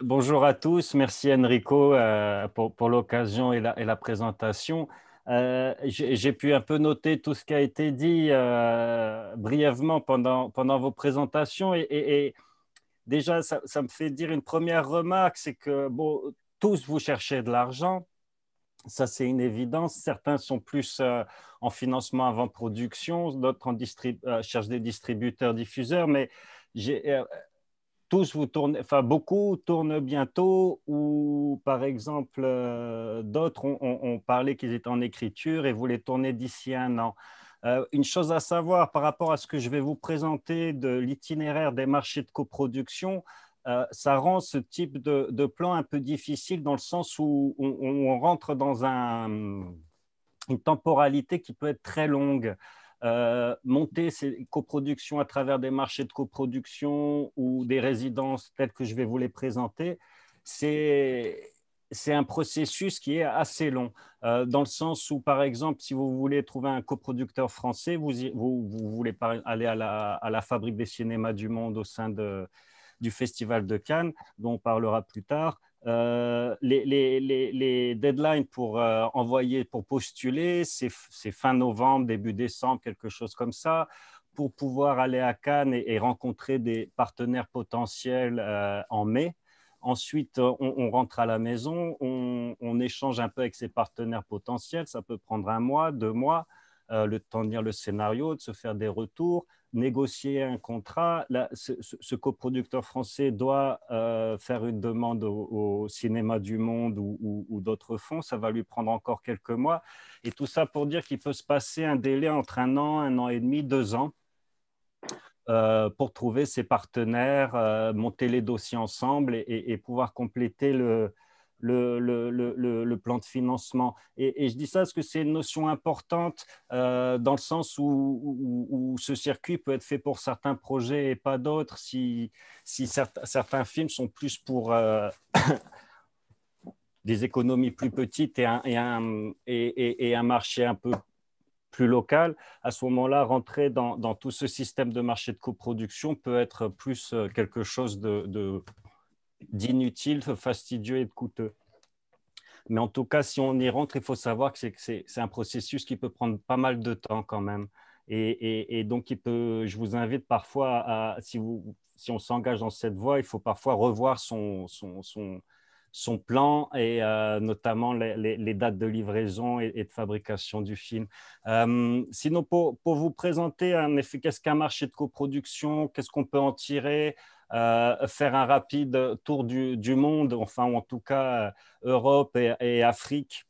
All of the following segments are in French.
Bonjour à tous, merci Enrico euh, pour, l'occasion et la, présentation. Euh, j'ai pu un peu noter tout ce qui a été dit euh, brièvement pendant, pendant vos présentations et, déjà ça, me fait dire une première remarque, c'est que bon, tous vous cherchez de l'argent, ça c'est une évidence. Certains sont plus en financement avant production, d'autres en cherchent des distributeurs, diffuseurs, mais tous vous tournez, enfin beaucoup tournent bientôt, ou par exemple euh, d'autres ont, parlé qu'ils étaient en écriture et voulaient tourner d'ici un an. Euh, une chose à savoir par rapport à ce que je vais vous présenter de l'itinéraire des marchés de coproduction, euh, ça rend ce type de, plan un peu difficile dans le sens où on, rentre dans un, une temporalité qui peut être très longue. Euh, monter ces coproductions à travers des marchés de coproduction ou des résidences telles que je vais vous les présenter, c'est un processus qui est assez long, euh, dans le sens où, par exemple, si vous voulez trouver un coproducteur français, vous, vous, voulez aller à la, à la, Fabrique des cinémas du monde au sein de, du Festival de Cannes, dont on parlera plus tard, euh, les, les, deadlines pour euh, envoyer, pour postuler, c'est fin novembre, début décembre, quelque chose comme ça, pour pouvoir aller à Cannes et, rencontrer des partenaires potentiels euh, en mai. Ensuite, on, rentre à la maison, on, on, échange un peu avec ses partenaires potentiels. Ça peut prendre un mois, deux mois, le temps de lire le scénario, de se faire des retours négocier un contrat. ce, coproducteur français doit euh, faire une demande au, Cinéma du Monde ou, d'autres fonds. Ça va lui prendre encore quelques mois. Et tout ça pour dire qu'il peut se passer un délai entre un an, un an et demi, deux ans. Euh, pour trouver ses partenaires, euh, monter les dossiers ensemble et pouvoir compléter le, le, plan de financement. Et, je dis ça parce que c'est une notion importante euh, dans le sens où, ce circuit peut être fait pour certains projets et pas d'autres. Si, si certains, films sont plus pour euh, des économies plus petites et un, et, un, et, un, marché un peu plus local, à ce moment-là, rentrer dans, dans, tout ce système de marché de coproduction peut être plus euh, quelque chose de d'inutile, fastidieux et de coûteux. Mais en tout cas, si on y rentre, il faut savoir que c'est un processus qui peut prendre pas mal de temps quand même. Et, donc, je vous invite parfois, à, si, on s'engage dans cette voie, il faut parfois revoir son, plan et euh, notamment les, dates de livraison et, de fabrication du film. Euh, sinon, pour, vous présenter un effet, qu'est-ce qu'un marché de coproduction, qu'est-ce qu'on peut en tirer? Euh, faire un rapide tour du, monde, enfin, en tout cas euh, Europe et, Afrique,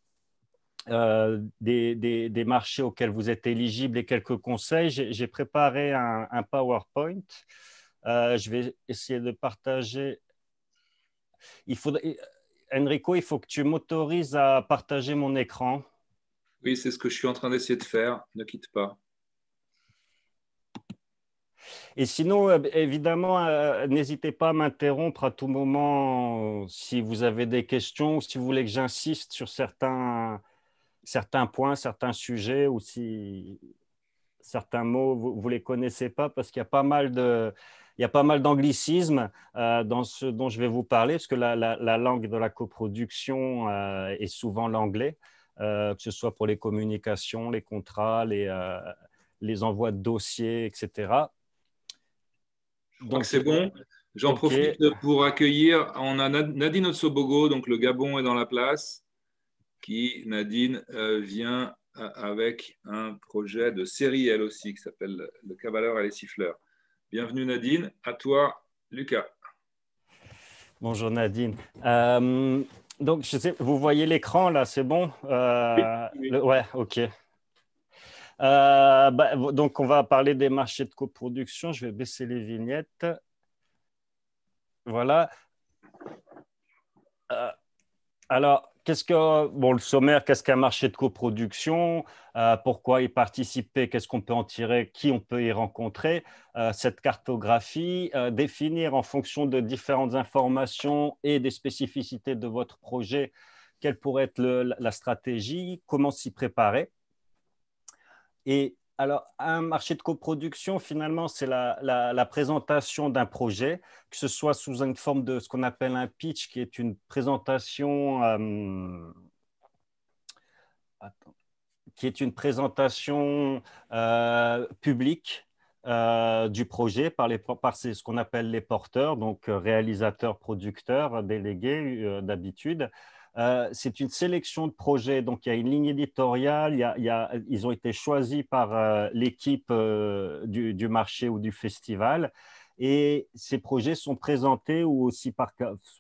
euh, des, marchés auxquels vous êtes éligible et quelques conseils. J'ai préparé un, PowerPoint. je vais essayer de partager. Il faudrait... Enrico, il faut que tu m'autorises à partager mon écran. Oui, c'est ce que je suis en train d'essayer de faire. Ne quitte pas. Et sinon, euh, évidemment, euh, n'hésitez pas à m'interrompre à tout moment si vous avez des questions si vous voulez que j'insiste sur certains, certains points, certains sujets ou si certains mots, vous ne les connaissez pas parce qu'il y a pas mal de... Il y a pas mal d'anglicismes euh, dans ce dont je vais vous parler, parce que la, la, langue de la coproduction est souvent l'anglais, que ce soit pour les communications, les contrats, les, les envois de dossiers, etc. Donc c'est bon. J'en profite pour accueillir. On a Nadine Otsobogo, donc le Gabon est dans la place, qui, Nadine, euh, vient euh, avec un projet de série, elle aussi, qui s'appelle Le Cavaleur et les Siffleurs. Bienvenue Nadine. À toi, Lucas. Bonjour Nadine. Euh, donc, je sais, vous voyez l'écran là, c'est bon? Oui, Ouais, ok. Euh, bah, donc, on va parler des marchés de coproduction. Je vais baisser les vignettes. Voilà. Euh, alors, qu'est-ce que, bon, le sommaire, qu'est-ce qu'un marché de coproduction? Euh, Pourquoi y participer? Qu'est-ce qu'on peut en tirer? Qui on peut y rencontrer? Cette cartographie, définir en fonction de différentes informations et des spécificités de votre projet, quelle pourrait être la stratégie? Comment s'y préparer? Et alors, un marché de coproduction, finalement, c'est la, présentation d'un projet, que ce soit sous une forme de ce qu'on appelle un pitch, qui est une présentation, euh, qui est une présentation euh, publique euh, du projet par, les, par ce qu'on appelle les porteurs, donc réalisateurs, producteurs, délégués d'habitude. Euh, c'est une sélection de projets, donc il y a une ligne éditoriale, ils ont été choisis par euh, l'équipe euh, du, marché ou du festival, et ces projets sont présentés ou aussi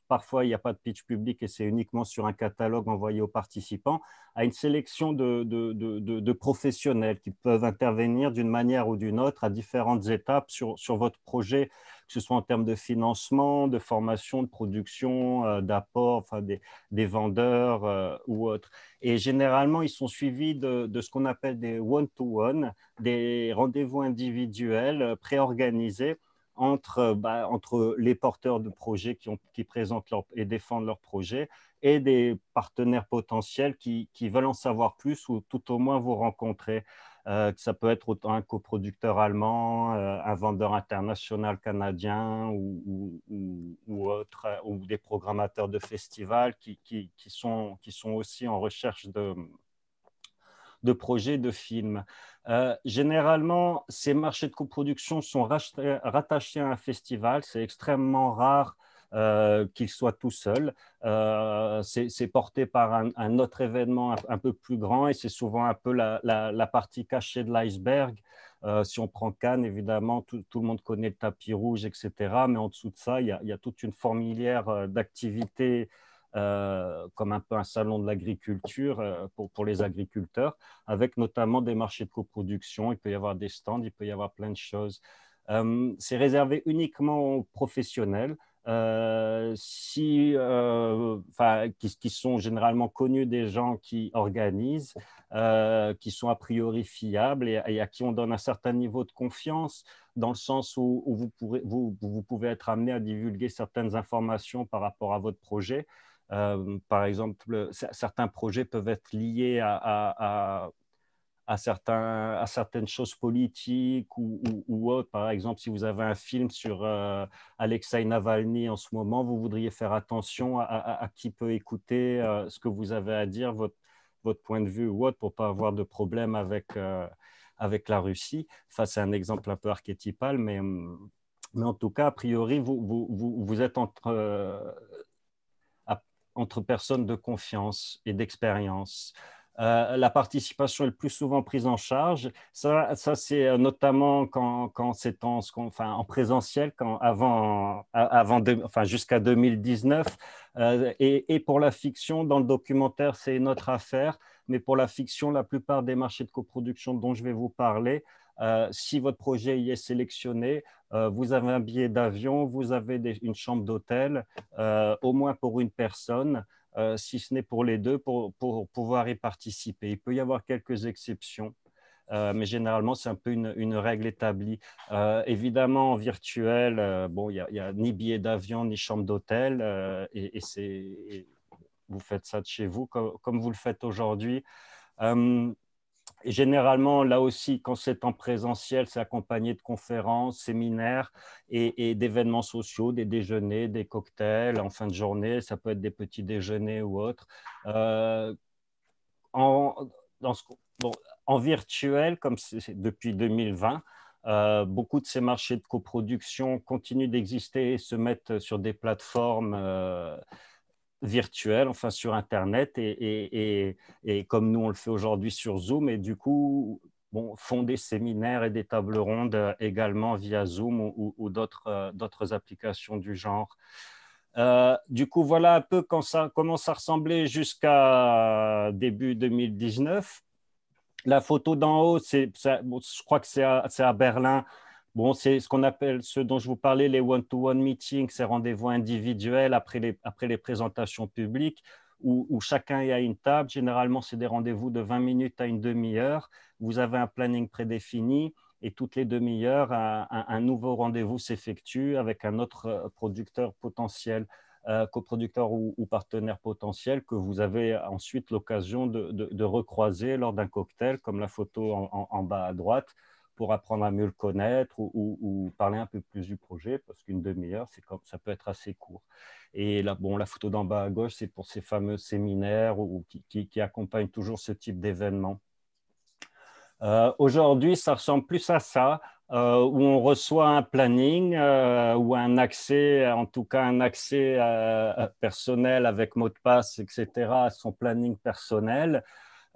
parfois il n'y a pas de pitch public et c'est uniquement sur un catalogue envoyé aux participants, à une sélection de, professionnels qui peuvent intervenir d'une manière ou d'une autre à différentes étapes sur, votre projet, ce soit en termes de financement, de formation, de production, euh, d'apport, enfin des, vendeurs euh, ou autres. Et généralement, ils sont suivis de, ce qu'on appelle des one-to-one, des rendez-vous individuels euh, préorganisés entre, bah, entre les porteurs de projets qui, présentent et défendent leur projet et des partenaires potentiels qui, veulent en savoir plus ou tout au moins vous rencontrer. Euh, ça peut être autant un coproducteur allemand, euh, un vendeur international canadien ou, autre, ou des programmateurs de festivals qui, sont, aussi en recherche de, de projets de films. Euh, généralement, ces marchés de coproduction sont rattachés à un festival. C'est extrêmement rare euh, qu'ils soient tout seuls. Euh, c'est porté par un, autre événement un, peu plus grand et c'est souvent un peu la, partie cachée de l'iceberg. si on prend Cannes, évidemment, tout, le monde connaît le tapis rouge, etc. Mais en dessous de ça, il y a, toute une fourmilière d'activités euh, comme un peu un salon de l'agriculture euh, pour, les agriculteurs, avec notamment des marchés de coproduction. Il peut y avoir des stands, il peut y avoir plein de choses. Euh, c'est réservé uniquement aux professionnels. Si, qui, qui, sont généralement connus des gens qui organisent, qui sont a priori fiables et, à qui on donne un certain niveau de confiance, dans le sens où, vous, pouvez être amené à divulguer certaines informations par rapport à votre projet. Euh, par exemple, certains projets peuvent être liés à, certains, à certaines choses politiques ou, autres. Par exemple, si vous avez un film sur euh, Alexei Navalny en ce moment, vous voudriez faire attention à, qui peut écouter euh, ce que vous avez à dire, votre, point de vue ou autre, pour ne pas avoir de problème avec, avec la Russie. Enfin, c'est un exemple un peu archétypal, mais, mais en tout cas, a priori, vous, vous, vous, vous êtes entre entre personnes de confiance et d'expérience. Euh, la participation est le plus souvent prise en charge. Ça, c'est euh, notamment quand, quand c'est en, enfin, en présentiel, quand, avant, avant enfin, jusqu'à 2019. Euh, et, pour la fiction, dans le documentaire, c'est une autre affaire. Mais pour la fiction, la plupart des marchés de coproduction dont je vais vous parler, si votre projet y est sélectionné, euh, vous avez un billet d'avion, vous avez une chambre d'hôtel, euh, au moins pour une personne, euh, si ce n'est pour les deux, pour, pouvoir y participer. Il peut y avoir quelques exceptions. mais généralement, c'est un peu une, règle établie. évidemment, en virtuel, bon, il n'y a, ni billet d'avion, ni chambre d'hôtel, et, vous faites ça de chez vous, comme, comme vous le faites aujourd'hui généralement, là aussi, quand c'est en présentiel, c'est accompagné de conférences, séminaires et, d'événements sociaux, des déjeuners, des cocktails en fin de journée. Ça peut être des petits déjeuners ou autres. Euh, en, virtuel, comme depuis 2020, euh, beaucoup de ces marchés de coproduction continuent d'exister et se mettent sur des plateformes. Euh, virtuel, enfin sur Internet, et, comme nous on le fait aujourd'hui sur Zoom, et du coup bon, font des séminaires et des tables rondes euh, également via Zoom ou, ou euh, d'autres applications du genre. Euh, du coup, voilà un peu quand ça, comment ça ressemblait jusqu'à début 2019. La photo d'en haut, c'est, je crois que c'est à, Berlin. Bon, c'est ce qu'on appelle, ce dont je vous parlais, les one-to-one meetings, ces rendez-vous individuels après les, après les présentations publiques, où, chacun est à une table. Généralement, c'est des rendez-vous de 20 minutes à une demi-heure. Vous avez un planning prédéfini et toutes les demi-heures, un, nouveau rendez-vous s'effectue avec un autre euh, producteur potentiel. coproducteurs ou, partenaires potentiels que vous avez ensuite l'occasion de, recroiser lors d'un cocktail, comme la photo en, bas à droite, pour apprendre à mieux le connaître ou, parler un peu plus du projet, parce qu'une demi-heure, ça peut être assez court. Et là, bon, la photo d'en bas à gauche, c'est pour ces fameux séminaires ou, qui, accompagnent toujours ce type d'événement. Euh, aujourd'hui, ça ressemble plus à ça, euh, où on reçoit un planning euh, ou un accès, en tout cas un accès personnel avec mot de passe, etc., à son planning personnel.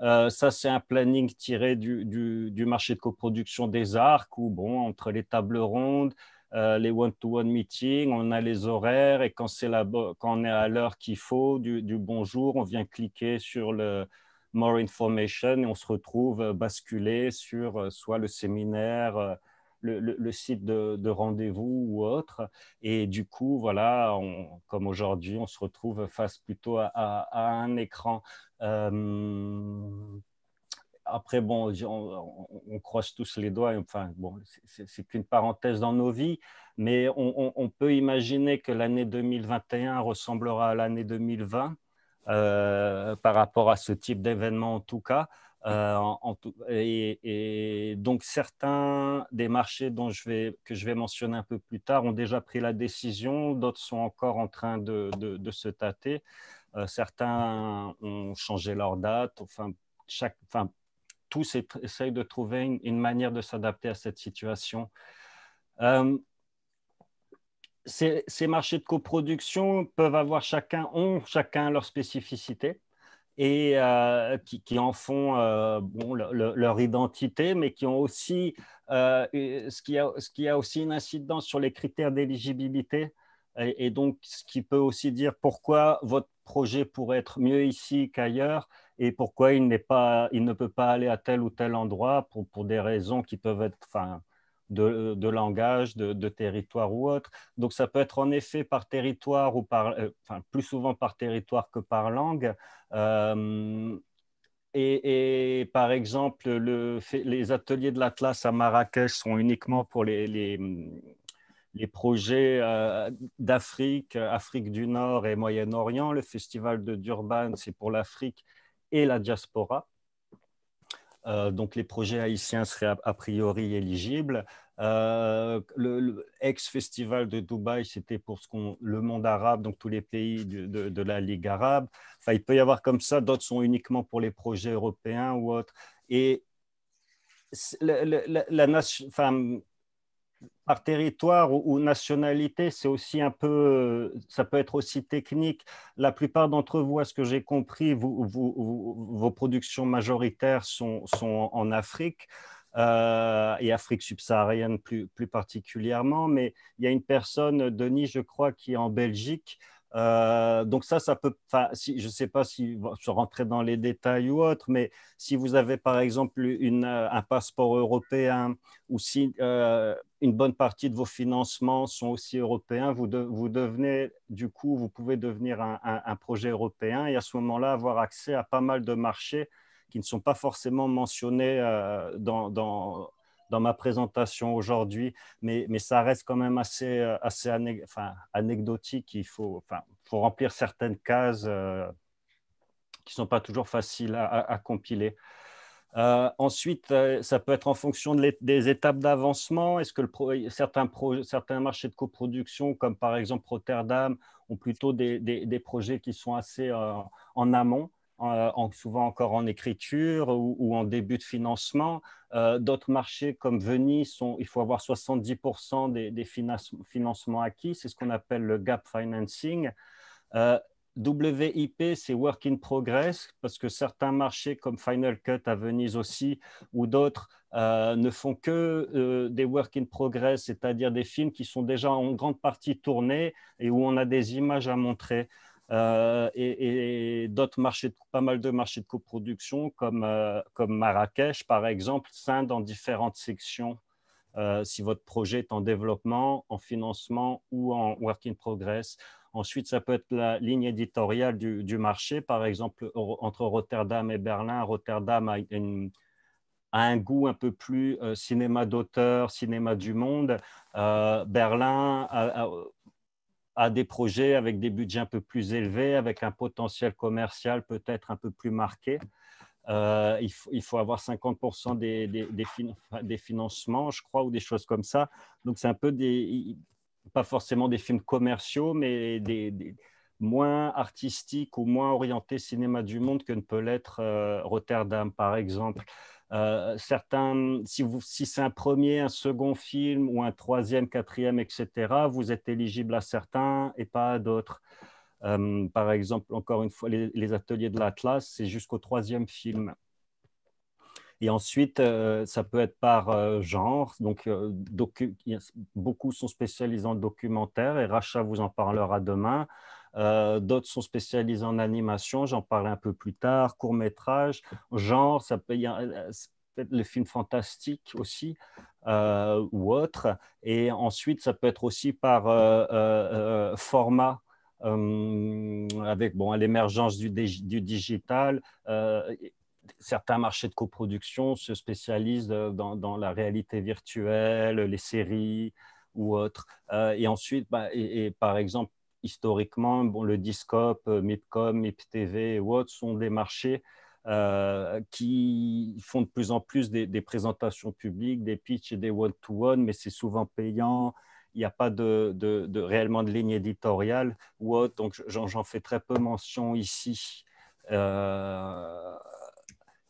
Euh, ça, c'est un planning tiré du, marché de coproduction des arcs, où, bon, entre les tables rondes, euh, les one-to-one meetings, on a les horaires, et quand, c'est quand on est à l'heure qu'il faut, du, bonjour, on vient cliquer sur le More Information et on se retrouve basculé sur euh, soit le séminaire, le, site de, rendez-vous ou autre. Et du coup, voilà, comme aujourd'hui, on se retrouve face plutôt à, un écran. Euh, après, bon, on, croise tous les doigts. Enfin, bon, c'est qu'une parenthèse dans nos vies, mais on, peut imaginer que l'année 2021 ressemblera à l'année 2020 euh, par rapport à ce type d'événement en tout cas. Euh, et, donc, certains des marchés dont je vais, que je vais mentionner un peu plus tard ont déjà pris la décision, d'autres sont encore en train de, de, se tâter. Euh, certains ont changé leur date. Enfin, tous essayent de trouver une, manière de s'adapter à cette situation. Euh, ces, marchés de coproduction peuvent avoir chacun, ont chacun leur spécificité et euh, qui, en font leur identité, mais qui ont aussi a, ce qui a aussi une incidence sur les critères d'éligibilité. Et, donc, ce qui peut aussi dire pourquoi votre projet pourrait être mieux ici qu'ailleurs et pourquoi il, pas, il ne peut pas aller à tel ou tel endroit pour, pour des raisons qui peuvent être, enfin, de, langage, de, territoire ou autre. Donc ça peut être en effet par territoire ou par, euh, enfin plus souvent par territoire que par langue. Euh, et, par exemple, le, les ateliers de l'Atlas à Marrakech sont uniquement pour les, les, projets euh, d'Afrique, Afrique du Nord et Moyen-Orient. Le festival de Durban, c'est pour l'Afrique et la diaspora. Euh, donc les projets haïtiens seraient a, priori éligibles. Euh, le, ex-festival de Dubaï, c'était pour ce le monde arabe, donc tous les pays de, la Ligue arabe. Enfin, il peut y avoir comme ça, d'autres sont uniquement pour les projets européens ou autres. Et la, la, nation, par territoire ou, nationalité, c'est aussi un peu, ça peut être aussi technique. La plupart d'entre vous, à ce que j'ai compris, vos productions majoritaires sont, en Afrique. Euh, et Afrique subsaharienne plus, plus, particulièrement, mais il y a une personne, Denis, je crois, qui est en Belgique, euh, donc ça, ça peut, je ne sais pas si je rentrer dans les détails ou autre, mais si vous avez par exemple euh, un passeport européen ou si euh, une bonne partie de vos financements sont aussi européens, vous, devenez, du coup, vous pouvez devenir un, projet européen et à ce moment-là avoir accès à pas mal de marchés qui ne sont pas forcément mentionnés dans dans ma présentation aujourd'hui, mais, ça reste quand même assez, euh, anecdotique. Il faut, remplir certaines cases euh, qui ne sont pas toujours faciles à, compiler. Euh, ensuite, ça peut être en fonction des étapes d'avancement. Est-ce que certains, marchés de coproduction, comme par exemple Rotterdam, ont plutôt des, projets qui sont assez en amont? Euh, souvent encore en écriture ou, en début de financement. Euh, d'autres marchés comme Venise, sont, il faut avoir 70% des, financements acquis, c'est ce qu'on appelle le gap financing. Euh, WIP, c'est work in progress, parce que certains marchés comme Final Cut à Venise aussi, ou d'autres, ne font que des work in progress, c'est-à-dire des films qui sont déjà en grande partie tournés et où on a des images à montrer. Euh, et, d'autres marchés, pas mal de marchés de coproduction comme, euh, Marrakech, par exemple, scindent en différentes sections euh, si votre projet est en développement, en financement ou en work in progress. Ensuite, ça peut être la ligne éditoriale du, du marché. Par exemple, entre Rotterdam et Berlin, Rotterdam a, un goût un peu plus cinéma d'auteur, cinéma du monde. Berlin a, à des projets avec des budgets un peu plus élevés, avec un potentiel commercial peut-être un peu plus marqué. Euh, il, faut, avoir 50% des, financements, je crois, ou des choses comme ça. Donc, c'est un peu des, pas forcément des films commerciaux, mais des, moins artistiques ou moins orientés cinéma du monde que ne peut l'être euh, Rotterdam, par exemple. Euh, certains, si, si c'est un premier, un second film ou un troisième, quatrième, etc., vous êtes éligible à certains et pas à d'autres. Euh, par exemple, encore une fois, les, ateliers de l'Atlas, c'est jusqu'au troisième film. Et ensuite, euh, ça peut être par euh, genre. Donc, beaucoup sont spécialisés en documentaire et Racha vous en parlera demain. D'autres sont spécialisés en animation, j'en parlerai un peu plus tard. Court métrage, genre, ça peut, être le film fantastique aussi ou autre. Et ensuite, ça peut être aussi par format. Euh, avec bon, l'émergence du, digital. Euh, certains marchés de coproduction se spécialisent dans, la réalité virtuelle, les séries ou autres. Euh, et ensuite, bah, et, par exemple, historiquement, bon, le Discope, MIPCOM, MIPTV ou autres sont des marchés qui font de plus en plus des, présentations publiques, des pitchs et des one-to-one, mais c'est souvent payant il n'y a pas de, réellement de ligne éditoriale ou donc j'en fais très peu mention ici. Euh,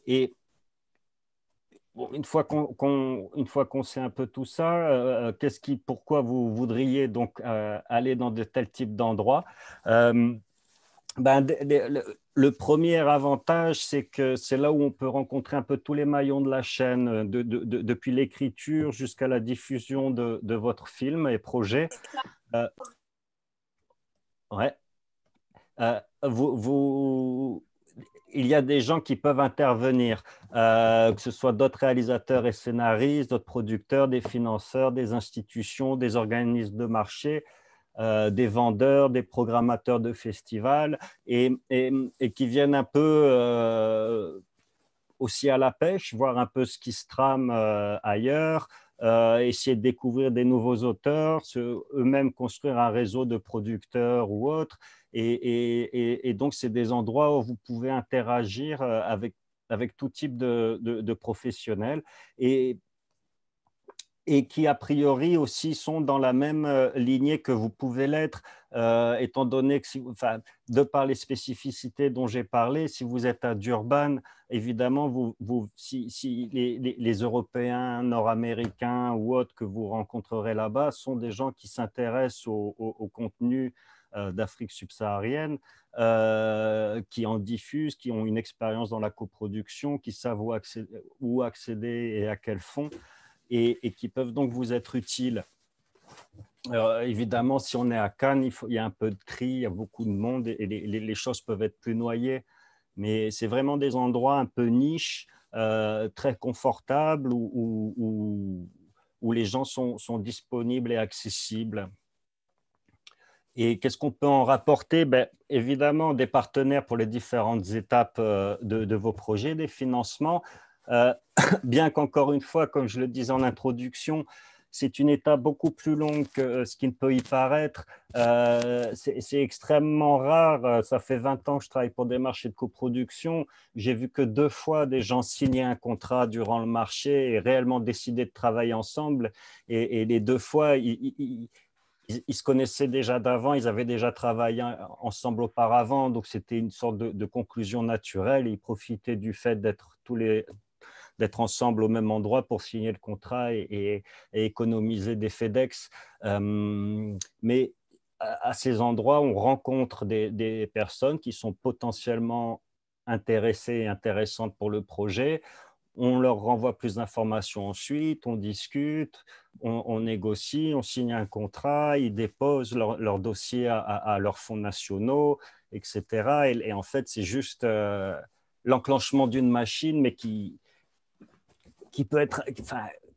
et une fois qu'on qu'on sait un peu tout ça, euh, qu'est-ce qui, pourquoi vous voudriez donc euh, aller dans de tels types d'endroits? Ben, le, premier avantage, c'est que c'est là où on peut rencontrer un peu tous les maillons de la chaîne, euh, depuis l'écriture jusqu'à la diffusion de, votre film et projet. Euh, ouais. Euh, vous, il y a des gens qui peuvent intervenir, que ce soit d'autres réalisateurs et scénaristes, d'autres producteurs, des financeurs, des institutions, des organismes de marché. Euh, des vendeurs, des programmateurs de festivals et, qui viennent un peu euh, aussi à la pêche, voir un peu ce qui se trame euh, ailleurs, essayer de découvrir des nouveaux auteurs, eux-mêmes construire un réseau de producteurs ou autres. Et, donc, c'est des endroits où vous pouvez interagir avec, avec tout type de, de, professionnels. Et et qui a priori aussi sont dans la même euh, lignée que vous pouvez l'être, euh, étant donné que, enfin, de par les spécificités dont j'ai parlé, si vous êtes à Durban, évidemment, vous, vous, si, si les, les, Européens, Nord-Américains ou autres que vous rencontrerez là-bas sont des gens qui s'intéressent au, au, contenu euh, d'Afrique subsaharienne, qui en diffusent, qui ont une expérience dans la coproduction, qui savent où accéder, et à quel fonds et, qui peuvent donc vous être utiles. évidemment, si on est à Cannes, il, y a un peu de tri, il y a beaucoup de monde et les, choses peuvent être plus noyées. Mais c'est vraiment des endroits un peu niches, euh, très confortables, où, les gens sont, disponibles et accessibles. Et qu'est-ce qu'on peut en rapporter? Ben, Évidemment, des partenaires pour les différentes étapes euh, de, vos projets, des financements, euh, bien qu'encore une fois, comme je le disais en introduction, c'est une étape beaucoup plus longue que euh, ce qui ne peut y paraître. C'est extrêmement rare. Ça fait 20 ans que je travaille pour des marchés de coproduction. J'ai vu que deux fois des gens signer un contrat durant le marché et réellement décider de travailler ensemble. Et, les deux fois, ils, se connaissaient déjà d'avant, ils avaient déjà travaillé ensemble auparavant. Donc c'était une sorte de, de conclusion naturelle. Ils profitaient du fait d'être tous les d'être ensemble au même endroit pour signer le contrat et, économiser des FedEx. Euh, mais à, ces endroits, on rencontre des, personnes qui sont potentiellement intéressées et intéressantes pour le projet. On leur renvoie plus d'informations ensuite, on discute, on, négocie, on signe un contrat, ils déposent leur, dossier à, leurs fonds nationaux, etc. Et, en fait, c'est juste euh, l'enclenchement d'une machine, mais qui, qui peut être,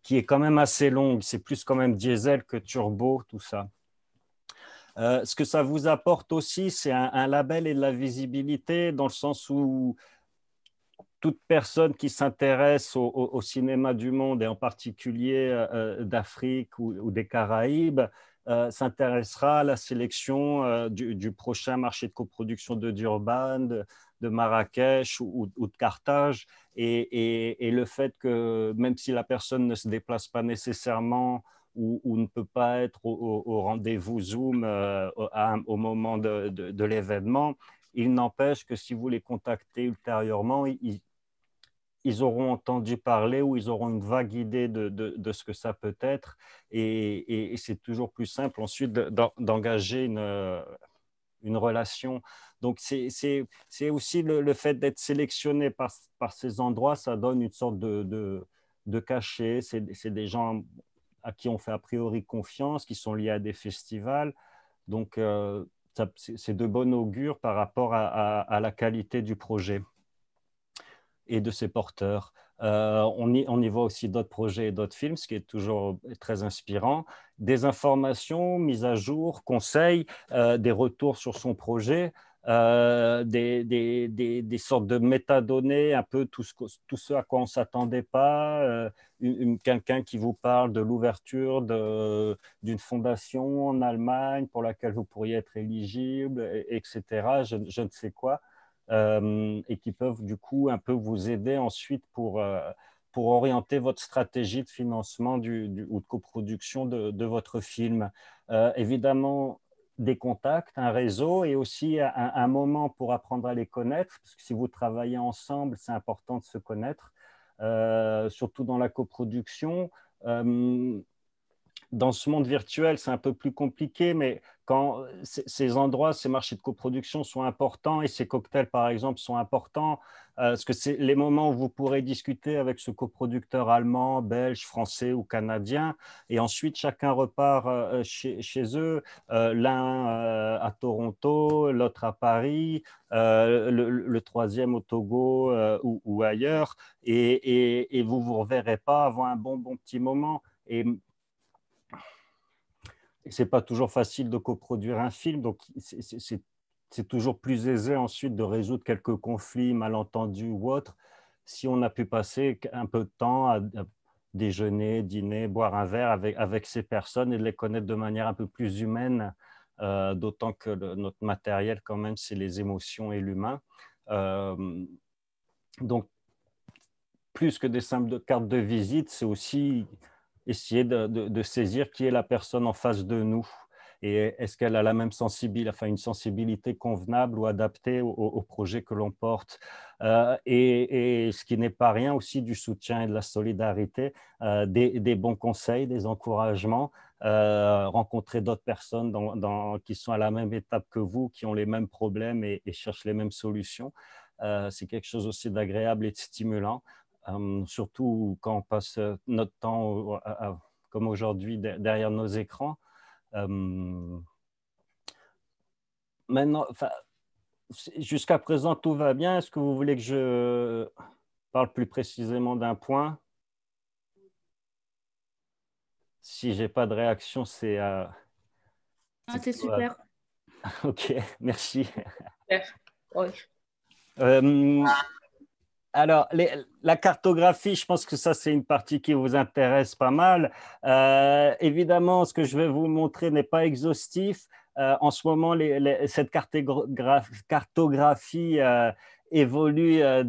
qui est quand même assez longue. C'est plus quand même diesel que turbo, tout ça. Euh, ce que ça vous apporte aussi, c'est un, label et de la visibilité dans le sens où toute personne qui s'intéresse au, cinéma du monde et en particulier euh, d'Afrique ou, des Caraïbes s'intéressera à la sélection du, prochain marché de coproduction de Durban, de, Marrakech ou, de Carthage. Et, le fait que même si la personne ne se déplace pas nécessairement ou, ne peut pas être au, rendez-vous Zoom au moment de, l'événement, il n'empêche que si vous les contactez ultérieurement, ils auront entendu parler ou ils auront une vague idée de, de, ce que ça peut être. Et, et, c'est toujours plus simple ensuite d'engager une, une, relation. Donc, c'est aussi le, fait d'être sélectionné par, par, ces endroits, ça donne une sorte de, de cachet. C'est des gens à qui on fait a priori confiance, qui sont liés à des festivals. Donc, euh, c'est de bon augure par rapport à la qualité du projet et de ses porteurs. Euh, on, y, voit aussi d'autres projets et d'autres films, ce qui est toujours très inspirant. Des informations, mises à jour, conseils, euh, des retours sur son projet, euh, des, sortes de métadonnées, un peu tout ce, à quoi on ne s'attendait pas, quelqu'un qui vous parle de l'ouverture d'une fondation en Allemagne pour laquelle vous pourriez être éligible, etc. Je ne sais quoi. Euh, et qui peuvent du coup un peu vous aider ensuite pour, euh, pour orienter votre stratégie de financement du, ou de coproduction de, votre film. Euh, évidemment, des contacts, un réseau et aussi un, moment pour apprendre à les connaître, parce que si vous travaillez ensemble, c'est important de se connaître, surtout dans la coproduction dans ce monde virtuel, c'est un peu plus compliqué, mais quand ces endroits, ces marchés de coproduction sont importants et ces cocktails, par exemple, sont importants, euh, parce que c'est les moments où vous pourrez discuter avec ce coproducteur allemand, belge, français ou canadien, et ensuite chacun repart euh, chez, eux, euh, l'un à Toronto, l'autre à Paris, le, troisième au Togo ou, ailleurs, et, vous vous reverrez pas avant un bon, bon petit moment. Et c'est pas toujours facile de coproduire un film, donc c'est toujours plus aisé ensuite de résoudre quelques conflits, malentendus ou autres, si on a pu passer un peu de temps à, déjeuner, dîner, boire un verre avec, avec ces personnes et de les connaître de manière un peu plus humaine, euh, d'autant que notre matériel, quand même, c'est les émotions et l'humain. Euh, donc, plus que des simples cartes de visite, c'est aussi essayer de, saisir qui est la personne en face de nous et est-ce qu'elle a la même sensibilité, enfin une sensibilité convenable ou adaptée au, projet que l'on porte? Euh, et, ce qui n'est pas rien aussi du soutien et de la solidarité, euh, des, bons conseils, des encouragements, euh, rencontrer d'autres personnes qui sont à la même étape que vous, qui ont les mêmes problèmes et, et cherchent les mêmes solutions. c'est quelque chose aussi d'agréable et de stimulant. Hum, surtout quand on passe euh, notre temps, comme aujourd'hui, derrière nos écrans. Hum, maintenant, jusqu'à présent, tout va bien. Est-ce que vous voulez que je parle plus précisément d'un point? Si j'ai pas de réaction, c'est. Euh, ah, c'est super. Ok, merci. Oui. Hum, alors, la cartographie, je pense que ça, c'est une partie qui vous intéresse pas mal. Euh, évidemment, ce que je vais vous montrer n'est pas exhaustif. Euh, en ce moment, cette cartographie euh, évolue un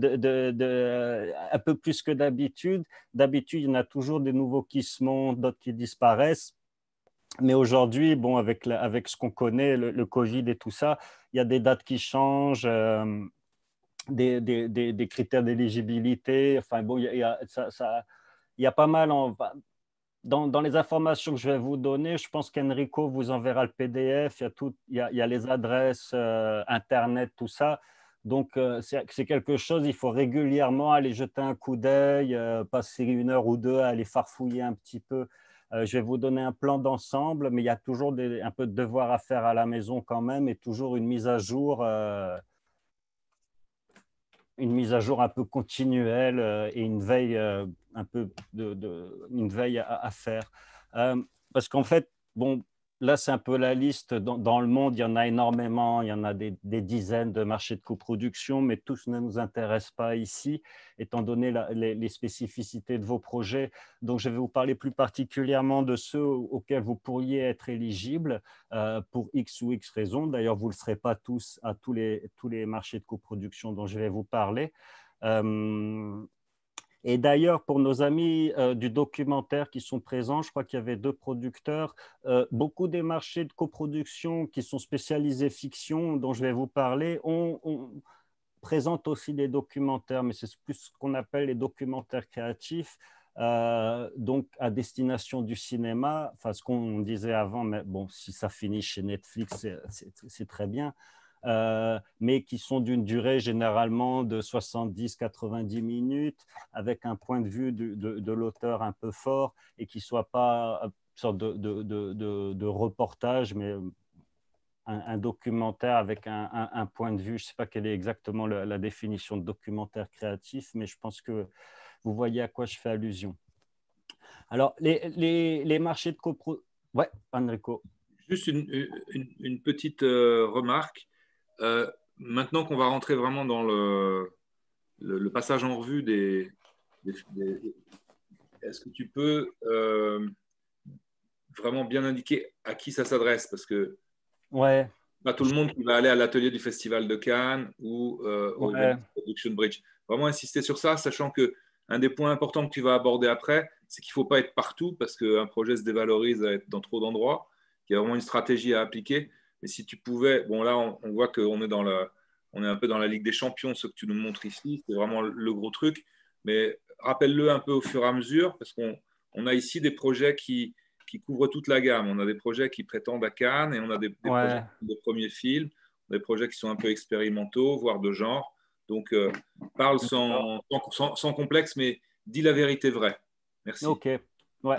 peu plus que d'habitude. D'habitude, il y en a toujours des nouveaux qui se montent, d'autres qui disparaissent. Mais aujourd'hui, bon, avec, avec ce qu'on connaît, le, Covid et tout ça, il y a des dates qui changent des, critères d'éligibilité. Enfin, bon, il y a, pas mal. Dans, les informations que je vais vous donner, je pense qu'Enrico vous enverra le PDF. Il y a, tout, il y a, les adresses euh, Internet, tout ça. Donc, euh, c'est quelque chose, il faut régulièrement aller jeter un coup d'œil, euh, passer une heure ou deux à aller farfouiller un petit peu. je vais vous donner un plan d'ensemble, mais il y a toujours un peu de devoir à faire à la maison quand même et toujours une mise à jour une mise à jour un peu continuelle euh, et une veille euh, un peu une veille à, faire. Euh, parce qu'en fait, bon, là, c'est un peu la liste. Dans, le monde, il y en a énormément, il y en a des, dizaines de marchés de coproduction, mais tous ne nous intéressent pas ici, étant donné les, spécificités de vos projets. Donc, je vais vous parler plus particulièrement de ceux auxquels vous pourriez être éligible euh, pour X ou X raisons. D'ailleurs, vous ne le serez pas tous à tous les, tous les marchés de coproduction dont je vais vous parler. Euh, et d'ailleurs, pour nos amis euh, du documentaire qui sont présents, je crois qu'il y avait deux producteurs, euh, beaucoup des marchés de coproduction qui sont spécialisés fiction, dont je vais vous parler, on, présente aussi des documentaires, mais c'est plus ce qu'on appelle les documentaires créatifs. Euh, donc à destination du cinéma, enfin ce qu'on disait avant, mais bon, si ça finit chez Netflix, c'est très bien. Euh, mais qui sont d'une durée généralement de 70-90 minutes, avec un point de vue de, l'auteur un peu fort et qui ne soit pas une sorte de, reportage, mais un, documentaire avec un, point de vue. Je ne sais pas quelle est exactement la, définition de documentaire créatif, mais je pense que vous voyez à quoi je fais allusion. Alors, les, marchés de copro... Ouais, Enrico. Juste une, petite euh, remarque. Euh, maintenant qu'on va rentrer vraiment dans le, le, passage en revue des, est-ce que tu peux euh, vraiment bien indiquer à qui ça s'adresse? Parce que ouais. pas tout le monde qui va aller à l'atelier du Festival de Cannes ou euh, au Production Bridge. Vraiment insister sur ça, sachant que un des points importants que tu vas aborder après, c'est qu'il ne faut pas être partout parce qu'un projet se dévalorise à être dans trop d'endroits. Il y a vraiment une stratégie à appliquer. Mais si tu pouvais, bon là, on, voit qu'on est dans la, on est un peu dans la Ligue des Champions, ce que tu nous montres ici, c'est vraiment le gros truc. Mais rappelle-le un peu au fur et à mesure, parce qu'on on a ici des projets qui, qui couvrent toute la gamme. On a des projets qui prétendent à Cannes et on a des, projets de premiers films, des projets qui sont un peu expérimentaux, voire de genre. Donc, euh, parle sans, sans, sans, complexe, mais dis la vérité vraie. Merci. Ok, ouais.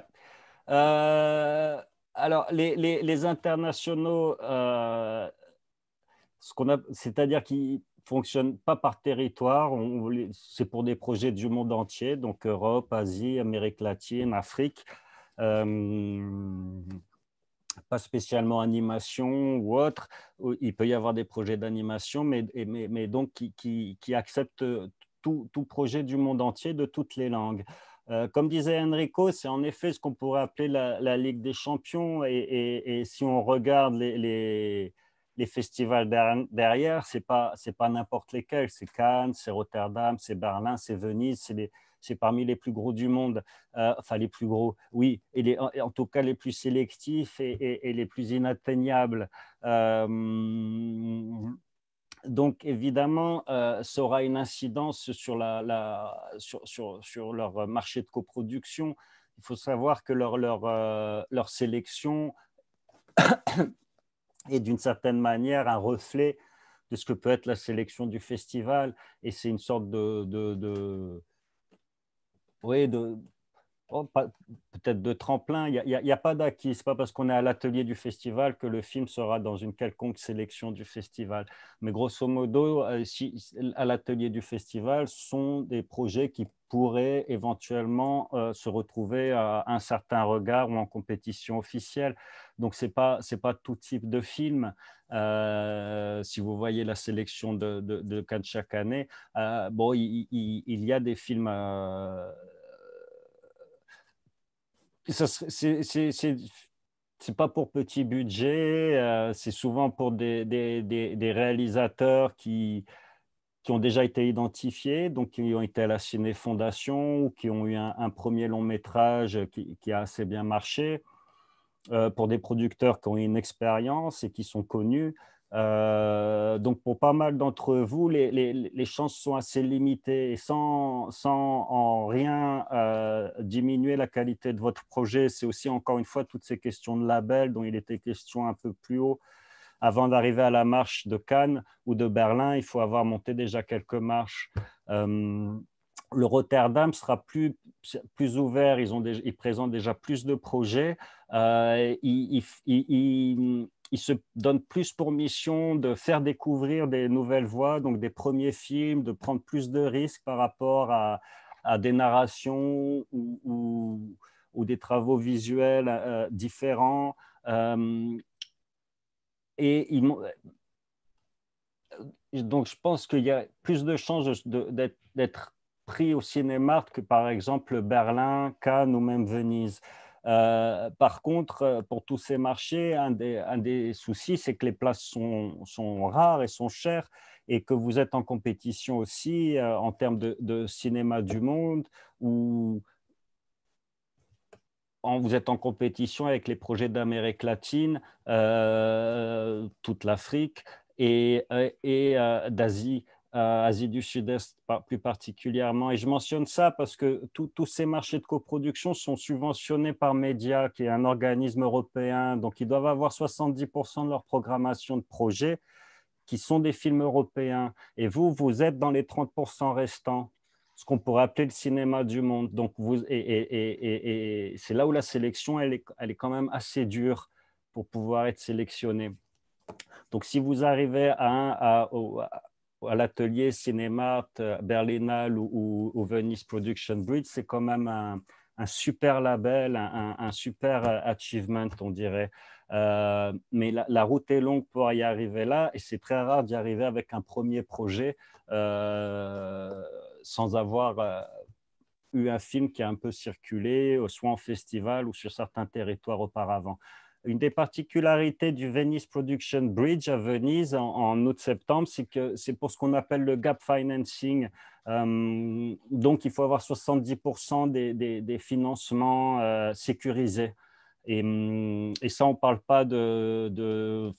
Euh, alors, les, internationaux, euh, c'est-à-dire qu'ils ne fonctionnent pas par territoire, c'est pour des projets du monde entier, donc Europe, Asie, Amérique latine, Afrique. Euh, pas spécialement animation ou autre. Il peut y avoir des projets d'animation, mais, donc qui, acceptent tout, projet du monde entier de toutes les langues. Euh, comme disait Enrico, c'est en effet ce qu'on pourrait appeler la, Ligue des champions. Et, si on regarde les, festivals derrière, ce n'est pas, pas n'importe lesquels. C'est Cannes, c'est Rotterdam, c'est Berlin, c'est Venise, c'est parmi les plus gros du monde. Euh, enfin, les plus gros, oui, et en, tout cas les plus sélectifs et, les plus inatteignables. Euh, donc, évidemment, euh, ça aura une incidence sur, leur marché de coproduction. Il faut savoir que leur, euh, sélection est d'une certaine manière un reflet de ce que peut être la sélection du festival. Et c'est une sorte de, oui, de, Oh, peut-être de tremplin. Il n'y a, pas d'acquis. Ce n'est pas parce qu'on est à l'atelier du festival que le film sera dans une quelconque sélection du festival. Mais grosso modo, euh, à l'atelier du festival, sont des projets qui pourraient éventuellement euh, se retrouver à un certain regard ou en compétition officielle. Donc, ce n'est pas, pas tout type de film. Euh, si vous voyez la sélection de, de, Cannes chaque année, bon, il, y a des films c'est pas pour petit budget, euh, c'est souvent pour des, réalisateurs qui, ont déjà été identifiés, donc qui ont été à la Ciné Fondation ou qui ont eu un, premier long métrage qui, qui, a assez bien marché, euh, pour des producteurs qui ont une expérience et qui sont connus. Euh, donc, pour pas mal d'entre vous, les, chances sont assez limitées et sans, sans en rien euh, diminuer la qualité de votre projet. C'est aussi, encore une fois, toutes ces questions de label dont il était question un peu plus haut. Avant d'arriver à la marche de Cannes ou de Berlin, il faut avoir monté déjà quelques marches. Euh, le Rotterdam sera plus, plus ouvert, ils, ont ils présentent déjà plus de projets. Il se donne plus pour mission de faire découvrir des nouvelles voix, donc des premiers films, de prendre plus de risques par rapport à, des narrations ou, des travaux visuels euh, différents. et donc, je pense qu'il y a plus de chances d'être pris au cinéma que par exemple Berlin, Cannes ou même Venise. Euh, par contre, euh, pour tous ces marchés, un des, soucis, c'est que les places sont, rares et sont chères et que vous êtes en compétition aussi euh, en termes de, cinéma du monde ou vous êtes en compétition avec les projets d'Amérique latine, toute l'Afrique et d'Asie. Asie du Sud-Est plus particulièrement. Et je mentionne ça parce que tous ces marchés de coproduction sont subventionnés par Media, qui est un organisme européen. Donc, ils doivent avoir 70% de leur programmation de projets qui sont des films européens. Et vous, vous êtes dans les 30% restants, ce qu'on pourrait appeler le cinéma du monde. Donc, et, c'est là où la sélection, elle est, elle est quand même assez dure pour pouvoir être sélectionné. Donc, si vous arrivez à, à, à l'atelier Cinéma Berlinale ou, Venice Production Bridge, c'est quand même un, super label, un, super achievement, on dirait. Euh, mais la, route est longue pour y arriver là, et c'est très rare d'y arriver avec un premier projet euh, sans avoir euh, eu un film qui a un peu circulé, soit en festival ou sur certains territoires auparavant. Une des particularités du Venice Production Bridge à Venise en, août-septembre, c'est que c'est pour ce qu'on appelle le gap financing. Euh, donc, il faut avoir 70% des, financements euh, sécurisés. Et, et, ça, on ne parle pas de, de,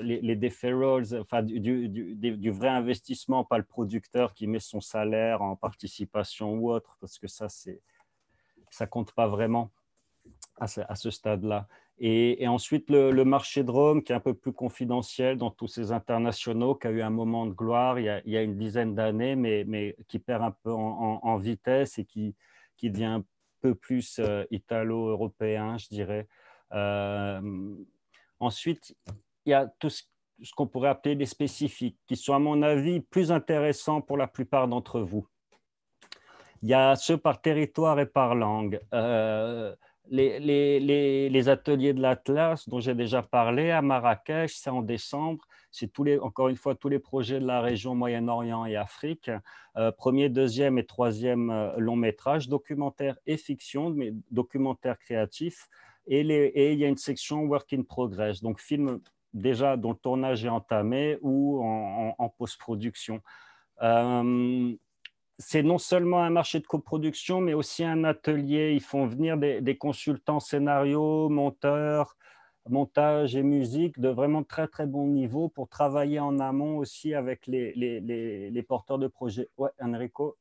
les, deferrals, enfin, du, vrai investissement, pas le producteur qui met son salaire en participation ou autre, parce que ça, ça ne compte pas vraiment à ce stade-là. Et, ensuite, le, marché de Rome, qui est un peu plus confidentiel dans tous ces internationaux, qui a eu un moment de gloire il y a, une dizaine d'années, mais, qui perd un peu en, vitesse et qui, qui, devient un peu plus euh, italo-européen, je dirais. Euh, ensuite, il y a tout ce, qu'on pourrait appeler les spécifiques, qui sont, à mon avis, plus intéressants pour la plupart d'entre vous. Il y a ceux par territoire et par langue. Euh, les, ateliers de l'Atlas dont j'ai déjà parlé à Marrakech, c'est en décembre. C'est encore une fois tous les projets de la région Moyen-Orient et Afrique. Euh, premier, deuxième et troisième euh, long métrage, documentaire et fiction, documentaire créatif. Et, il y a une section Work in Progress, donc film déjà dont le tournage est entamé ou en, post-production. Euh, c'est non seulement un marché de coproduction, mais aussi un atelier. Ils font venir des, consultants scénario, monteurs, montage et musique de vraiment très très bon niveau pour travailler en amont aussi avec les, les, porteurs de projets. Ouais, Enrico?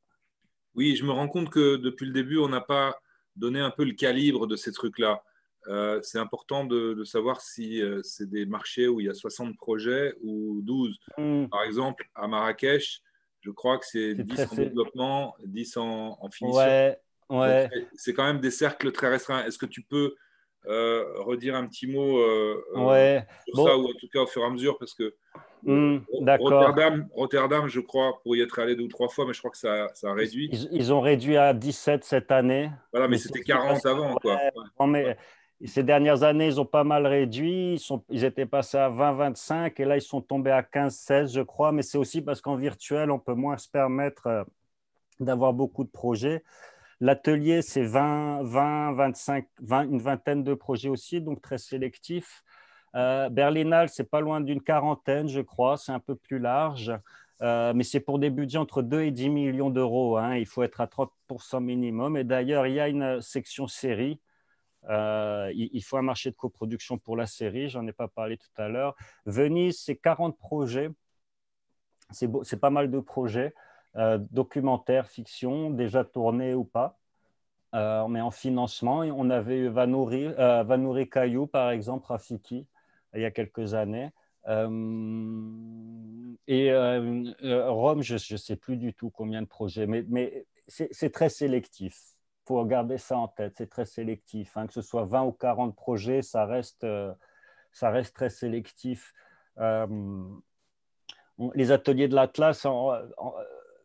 Oui, je me rends compte que depuis le début, on n'a pas donné un peu le calibre de ces trucs-là. Euh, c'est important de, savoir si euh, c'est des marchés où il y a 60 projets ou 12. Hmm. Par exemple, à Marrakech, je crois que c'est 10 en développement, 10 en, en finition. Ouais, ouais. C'est quand même des cercles très restreints. Est-ce que tu peux euh, redire un petit mot euh, euh, ouais. sur ça, ou en tout cas au fur et à mesure, parce que hmm, Rotterdam, Rotterdam, je crois, pour y être allé deux ou trois fois, mais je crois que ça, ça a réduit. Ils, ont réduit à 17 cette année. Voilà, mais, c'était 40 avant, quoi. mais ces dernières années, ils ont pas mal réduit. Ils, étaient passés à 20-25 et là, ils sont tombés à 15-16, je crois. Mais c'est aussi parce qu'en virtuel, on peut moins se permettre euh, d'avoir beaucoup de projets. L'atelier, c'est 20, 20, 25, 20, une vingtaine de projets aussi, donc très sélectif. Euh, Berlinale, c'est pas loin d'une quarantaine, je crois. C'est un peu plus large. Euh, mais c'est pour des budgets entre 2 et 10 millions d'euros. Hein. Il faut être à 30% minimum. Et d'ailleurs, il y a une section série euh, il, faut un marché de coproduction pour la série, j'en ai pas parlé tout à l'heure. Venise, c'est 40 projets, c'est pas mal de projets, euh, documentaires, fiction, déjà tournés ou pas. Euh, mais en financement, on avait eu Vanouri, Vanouri Caillou, par exemple, Rafiki, il y a quelques années. et Rome, je ne sais plus du tout combien de projets, mais, mais c'est très sélectif faut garder ça en tête. C'est très sélectif. Hein. Que ce soit 20 ou 40 projets, ça reste, euh, ça reste très sélectif. Euh, les ateliers de l'Atlas,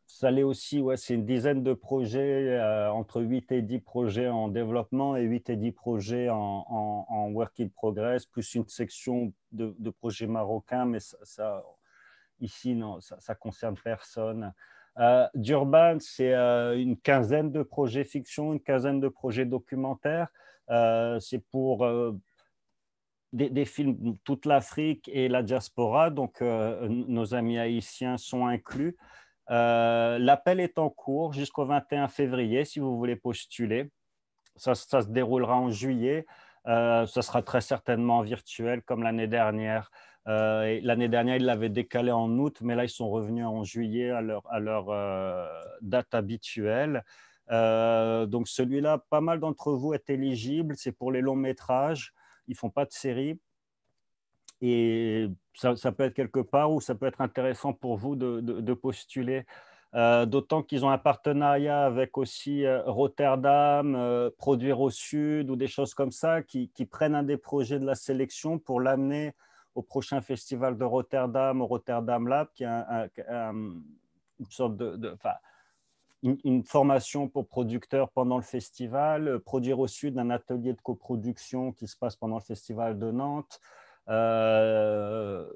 ça l'est aussi, ouais, c'est une dizaine de projets, entre 8 et 10 projets en développement et 8 et 10 projets en, en, work in progress, plus une section de, projets marocains, mais ça, ici, ça ne concerne personne. Durban, c'est une quinzaine de projets fiction, une quinzaine de projets documentaires. c'est pour des, films toute l'Afrique et la diaspora, donc euh, nos amis haïtiens sont inclus. Euh, l'appel est en cours jusqu'au 21 février si vous voulez postuler. Ça, se déroulera en juillet. Euh, ça sera très certainement virtuel comme l'année dernière. L'année dernière, ils l'avaient décalé en août, mais là, ils sont revenus en juillet à leur, leur date habituelle. donc celui-là, pas mal d'entre vous est éligible. C'est pour les longs métrages ils font pas de série. Et ça, peut être quelque part où ça peut être intéressant pour vous de, postuler. Euh, d'autant qu'ils ont un partenariat avec aussi euh, Rotterdam, euh, Produire au Sud ou des choses comme ça, qui, prennent un des projets de la sélection pour l'amener au prochain festival de Rotterdam, au Rotterdam Lab, qui est une sorte de, formation pour producteurs pendant le festival, euh, produire au sud un atelier de coproduction qui se passe pendant le festival de Nantes. Euh,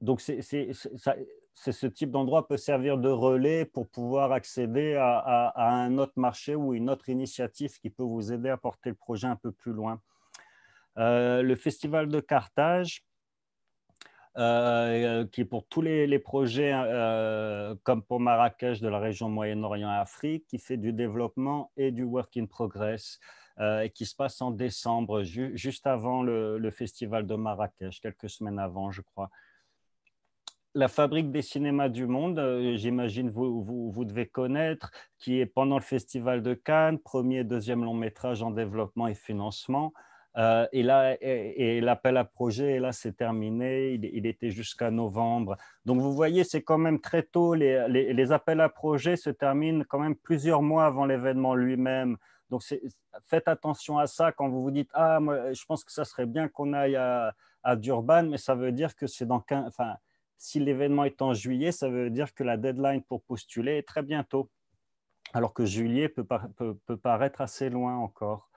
donc, c'est, ce type d'endroit peut servir de relais pour pouvoir accéder à, un autre marché ou une autre initiative qui peut vous aider à porter le projet un peu plus loin. Euh, le festival de Carthage, euh, qui est pour tous les, projets, euh, comme pour Marrakech de la région Moyen-Orient Afrique, qui fait du développement et du work in progress, euh, et qui se passe en décembre, juste avant le, festival de Marrakech, quelques semaines avant, je crois. La Fabrique des cinémas du monde, j'imagine vous, vous, vous, devez connaître, qui est pendant le festival de Cannes, premier et deuxième long métrage en développement et financement. Euh, et là, et, l'appel à projet, là, c'est terminé. Il, était jusqu'à novembre. Donc, vous voyez, c'est quand même très tôt. Les, les, appels à projet se terminent quand même plusieurs mois avant l'événement lui-même. Donc, faites attention à ça quand vous vous dites Ah, moi, je pense que ça serait bien qu'on aille à, à, Durban, mais ça veut dire que c'est dans 15. Enfin, si l'événement est en juillet, ça veut dire que la deadline pour postuler est très bientôt. Alors que juillet peut, peut, peut paraître assez loin encore.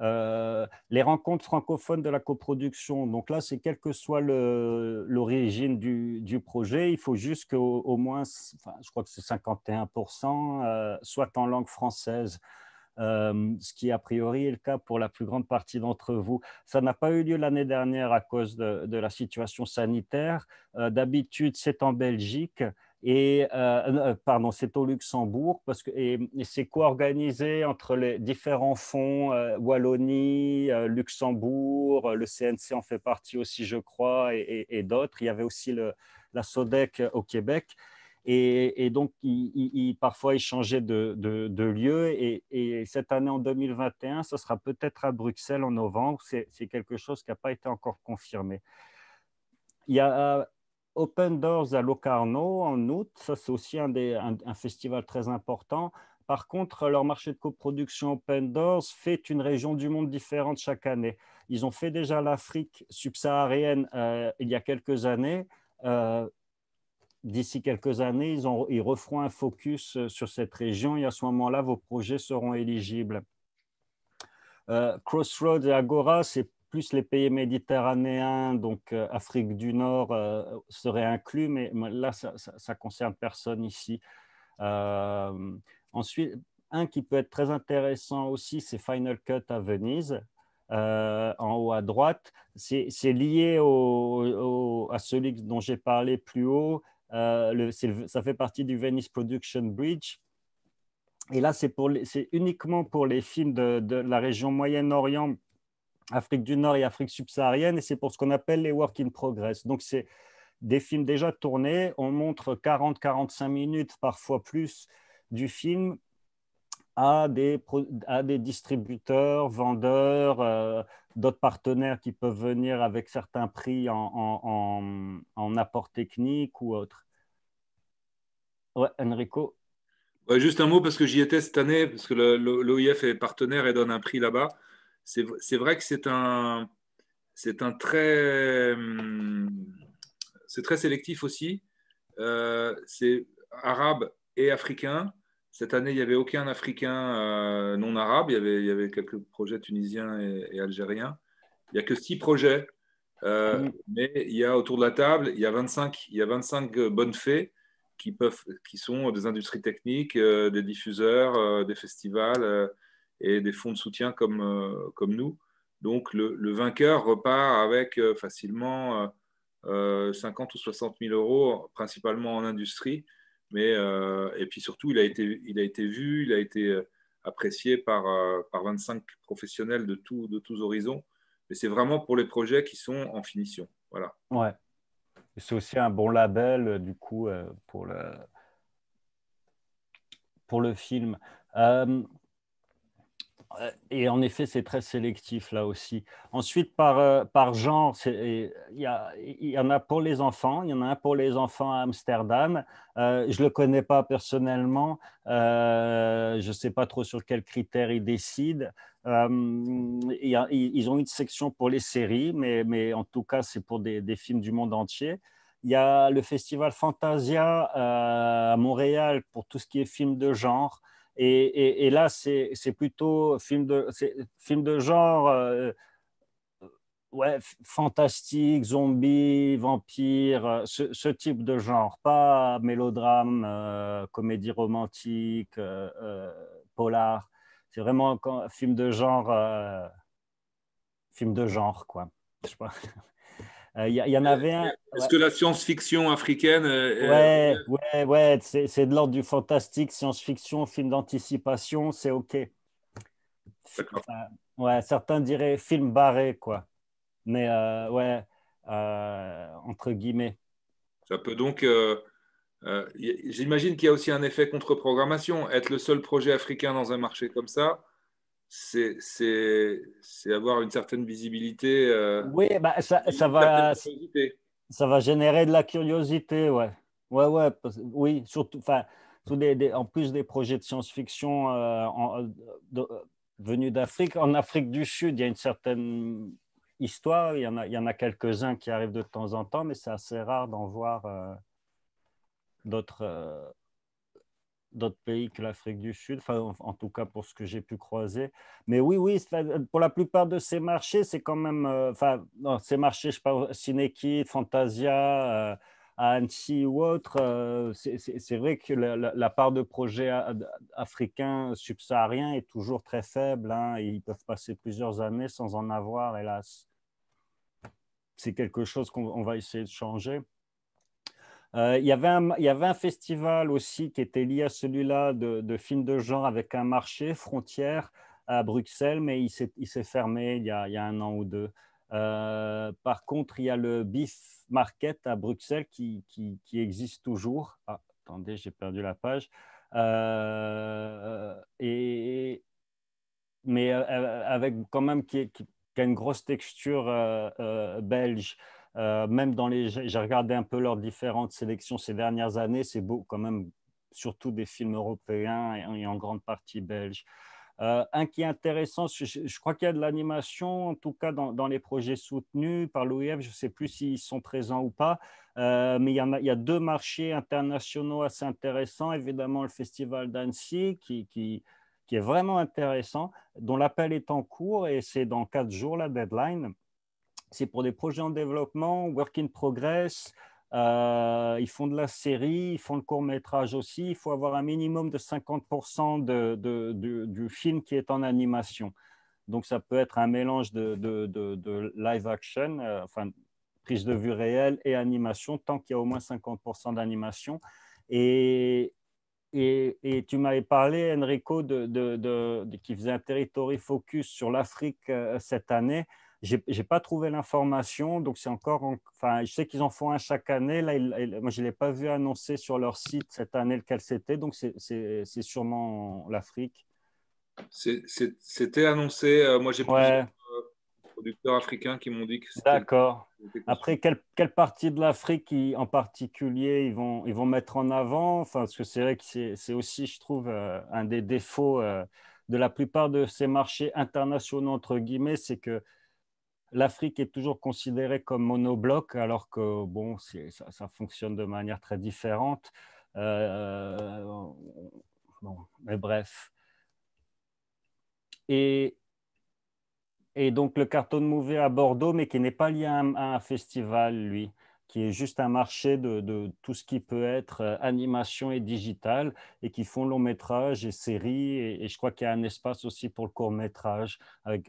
Euh, les rencontres francophones de la coproduction, donc là, c'est quelle que soit l'origine du, projet, il faut juste qu'au au moins, je crois que c'est 51%, euh, soit en langue française. Euh, ce qui a priori est le cas pour la plus grande partie d'entre vous. Ça n'a pas eu lieu l'année dernière à cause de, la situation sanitaire. D'habitude, c'est en Belgique et euh, euh, pardon, c'est au Luxembourg parce que c'est co-organisé entre les différents fonds euh, Wallonie, Luxembourg, le CNC en fait partie aussi, je crois, et, d'autres. Il y avait aussi la SODEC au Québec. Et, donc, parfois, ils changeaient de lieu. Et, cette année, en 2021, ce sera peut-être à Bruxelles en novembre. C'est quelque chose qui n'a pas été encore confirmé. Il y a Open Doors à Locarno en août, ça c'est aussi un, festival très important. Par contre, leur marché de coproduction Open Doors fait une région du monde différente chaque année. Ils ont fait déjà l'Afrique subsaharienne euh, il y a quelques années. Euh, d'ici quelques années, ils, ont, referont un focus euh, sur cette région et à ce moment-là, vos projets seront éligibles. Crossroads et Agora, c'est plus les pays méditerranéens, donc euh, Afrique du Nord, euh, seraient inclus, mais là, ça, ça, concerne personne ici. Euh, ensuite, un qui peut être très intéressant aussi, c'est Final Cut à Venise, en haut à droite. C'est lié à celui dont j'ai parlé plus haut. ça fait partie du Venice Production Bridge. Et là, c'est uniquement pour les films de la région Moyen-Orient Afrique du Nord et Afrique subsaharienne, et c'est pour ce qu'on appelle les work in progress. Donc, c'est des films déjà tournés, on montre 40-45 minutes, parfois plus, du film à des, à des distributeurs, vendeurs, euh, d'autres partenaires qui peuvent venir avec certains prix en, apport technique ou autre. Enrico Juste un mot parce que j'y étais cette année, parce que l'OIF est partenaire et donne un prix là-bas c'est vrai que c'est un, c'est un très, c'est très sélectif aussi. Euh, c'est arabe et africains. Cette année, il n'y avait aucun Africain non arabe. Il y, avait, il y avait quelques projets tunisiens et, algériens. Il n'y a que six projets. Mais il y a autour de la table, il y a 25, il y a 25 bonnes fées qui, peuvent, qui sont des industries techniques, des diffuseurs, des festivals et des fonds de soutien comme, comme nous. Donc le, vainqueur repart avec euh, facilement 50 euh, euh, ou 60 000 euros, principalement en industrie. Mais, et puis surtout, il a, été, il a été vu, il a été apprécié par, par 25 professionnels de, tout, de tous horizons. Mais c'est vraiment pour les projets qui sont en finition. Voilà. Ouais. C'est aussi un bon label, du coup, pour le, pour le film. Euh, et en effet, c'est très sélectif là aussi. Ensuite, par, euh, par genre, il y, y, en a pour les enfants. Il y en a un pour les enfants à Amsterdam. Euh, je ne le connais pas personnellement. je ne sais pas trop sur quels critères ils décident. ils ont une section pour les séries, mais, mais en tout cas, c'est pour des, des, films du monde entier. Il y a le festival Fantasia à Montréal pour tout ce qui est film de genre. Et, là, c'est plutôt film de, film de genre euh, ouais, fantastique, zombie, vampire, euh, ce, type de genre, pas mélodrame, euh, comédie romantique, polar. C'est vraiment un film de genre, film de genre, quoi. Je sais pas. Il euh, y, en avait un. Est-ce que la science-fiction africaine. ouais, ouais, ouais, c'est de l'ordre du fantastique, science-fiction, film d'anticipation, c'est OK. ouais, certains diraient film barré, quoi. Mais euh, ouais, euh, entre guillemets. Ça peut donc. J'imagine qu'il y a aussi un effet contre-programmation. Être le seul projet africain dans un marché comme ça, c'est avoir une certaine visibilité. Euh, oui, bah, ça, ça va, ça va générer de la curiosité, ouais. Ouais, ouais, oui, surtout, enfin, en plus des projets de science-fiction euh, euh, venus d'Afrique, en Afrique du Sud, il y a une certaine histoire, il y en a, il y en a quelques-uns qui arrivent de temps en temps, mais c'est assez rare d'en voir d'autres d'autres pays que l'Afrique du Sud, enfin, en, tout cas pour ce que j'ai pu croiser. Mais oui, oui, pour la plupart de ces marchés, c'est quand même, euh, enfin, ces marchés, je parle Cinekid, Fantasia, euh, Annecy ou autre, euh, c'est vrai que la, part de projets africains subsahariens est toujours très faible. Hein, ils peuvent passer plusieurs années sans en avoir, hélas. C'est quelque chose qu'on va essayer de changer. Euh, il, y avait un, festival aussi qui était lié à celui-là de, films de genre avec un marché frontière à Bruxelles, mais il s'est fermé il y, a, un an ou deux. Euh, par contre, il y a le Beef Market à Bruxelles qui, existe toujours. Ah, attendez, j'ai perdu la page. Euh, et, mais avec quand même qui, a une grosse texture belge. Euh, même dans les, j'ai regardé un peu leurs différentes sélections ces dernières années, c'est beau quand même, surtout des films européens et, en grande partie belges. Euh, un qui est intéressant, je, crois qu'il y a de l'animation, en tout cas dans, les projets soutenus par l'OIF, je ne sais plus s'ils sont présents ou pas, euh, mais il y, a, deux marchés internationaux assez intéressants. Évidemment, le Festival d'Annecy, qui, est vraiment intéressant, dont l'appel est en cours et c'est dans quatre jours la deadline c'est pour des projets en développement, work in progress. Euh, ils font de la série, ils font le court métrage aussi. Il faut avoir un minimum de 50% de, du film qui est en animation. Donc, ça peut être un mélange de, live action, euh, enfin, prise de vue réelle et animation, tant qu'il y a au moins 50% d'animation. Et, et, et, tu m'avais parlé, Enrico, de, qui faisait un territory focus sur l'Afrique euh, cette année. J'ai n'ai pas trouvé l'information, donc c'est encore. Enfin, je sais qu'ils en font un chaque année. Là, moi, je ne l'ai pas vu annoncer sur leur site cette année lequel c'était, donc c'est sûrement l'Afrique. C'était annoncé. Euh, moi, j'ai plusieurs euh, producteurs africains qui m'ont dit que c'était. D'accord. Après, quelle, quelle, partie de l'Afrique en particulier ils vont, ils vont mettre en avant? Enfin, Parce que c'est vrai que c'est aussi, je trouve, euh, un des défauts de la plupart de ces marchés internationaux, entre guillemets, c'est que l'Afrique est toujours considérée comme monobloc, alors que bon, ça, fonctionne de manière très différente. bon, mais bref. Et, donc le carton movie à Bordeaux, mais qui n'est pas lié à un, festival, lui, qui est juste un marché de, tout ce qui peut être euh, animation et digital, et qui font long métrage et séries. Et, je crois qu'il y a un espace aussi pour le court métrage.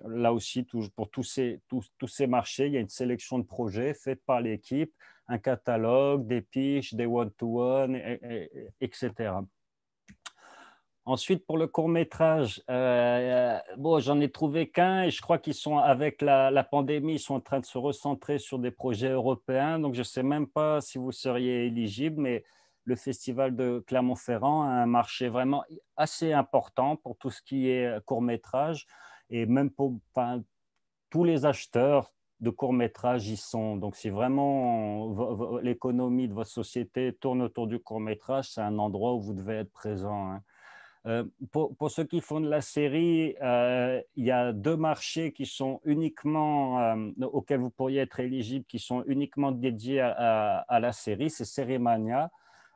Là aussi, pour tous ces, tous, ces marchés, il y a une sélection de projets faite par l'équipe, un catalogue, des pitches, des one-to-one, etc. Ensuite, pour le court métrage, euh, bon, j'en ai trouvé qu'un et je crois qu'ils sont avec la, pandémie, ils sont en train de se recentrer sur des projets européens. Donc, je ne sais même pas si vous seriez éligible, mais le festival de Clermont-Ferrand a un marché vraiment assez important pour tout ce qui est court métrage et même pour tous les acheteurs de court métrage y sont. Donc, si vraiment l'économie de votre société tourne autour du court métrage, c'est un endroit où vous devez être présent. Hein. Euh, pour, ceux qui font de la série, euh, il y a deux marchés qui sont uniquement, euh, auxquels vous pourriez être éligible, qui sont uniquement dédiés à, la série. C'est Cérémania,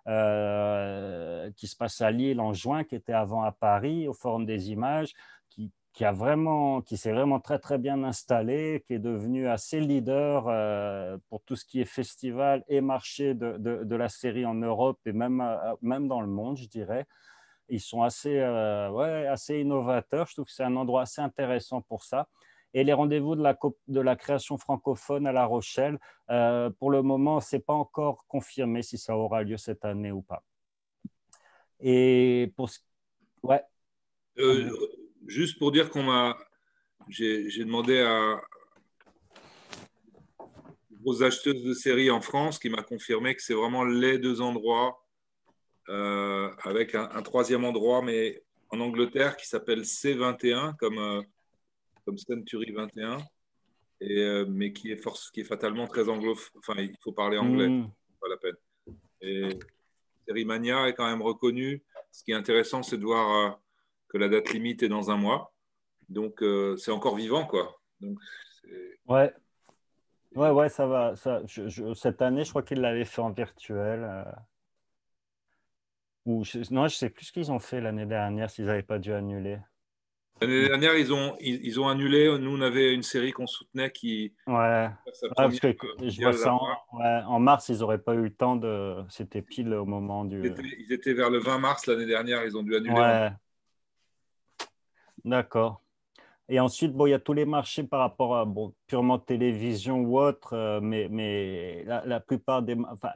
qui se passe à Lille en juin, qui était avant à Paris, au Forum des images, qui, a vraiment, qui s'est vraiment très très bien installé, qui est devenu assez leader pour tout ce qui est festival et marché de, de, la série en Europe et même, même dans le monde, je dirais. Ils sont assez, euh, ouais, assez innovateurs. Je trouve que c'est un endroit assez intéressant pour ça. Et les rendez-vous de la, création francophone à La Rochelle, euh, pour le moment, ce n'est pas encore confirmé si ça aura lieu cette année ou pas. Et pour ce... ouais. Euh, juste pour dire qu'on m'a, j'ai demandé à aux acheteuses de séries en France qui m'a confirmé que c'est vraiment les deux endroits euh, avec un, troisième endroit, mais en Angleterre, qui s'appelle C21, comme, euh, comme Century 21, et, euh, mais qui est, force, qui est fatalement très anglophone. Enfin, il faut parler anglais, hmm. pas la peine. Et Serimania est quand même reconnu. Ce qui est intéressant, c'est de voir que la date limite est dans un mois. Donc, c'est encore vivant, quoi. Donc, ouais. Ouais, ouais, ça va. Ça, cette année, je crois qu'il l'avait fait en virtuel. Ou non, je sais plus ce qu'ils ont fait l'année dernière, s'ils n'avaient pas dû annuler. L'année dernière, ils ont, ils, ont annulé. Nous, on avait une série qu'on soutenait qui. Ouais. parce que je vois ça en, mars, ils n'auraient pas eu le temps de. C'était pile au moment du. Ils étaient, vers le 20 mars l'année dernière, ils ont dû annuler. Ouais. D'accord. Et ensuite, bon, il y a tous les marchés par rapport à bon, purement télévision ou autre, euh, mais, mais la, la plupart des. Enfin,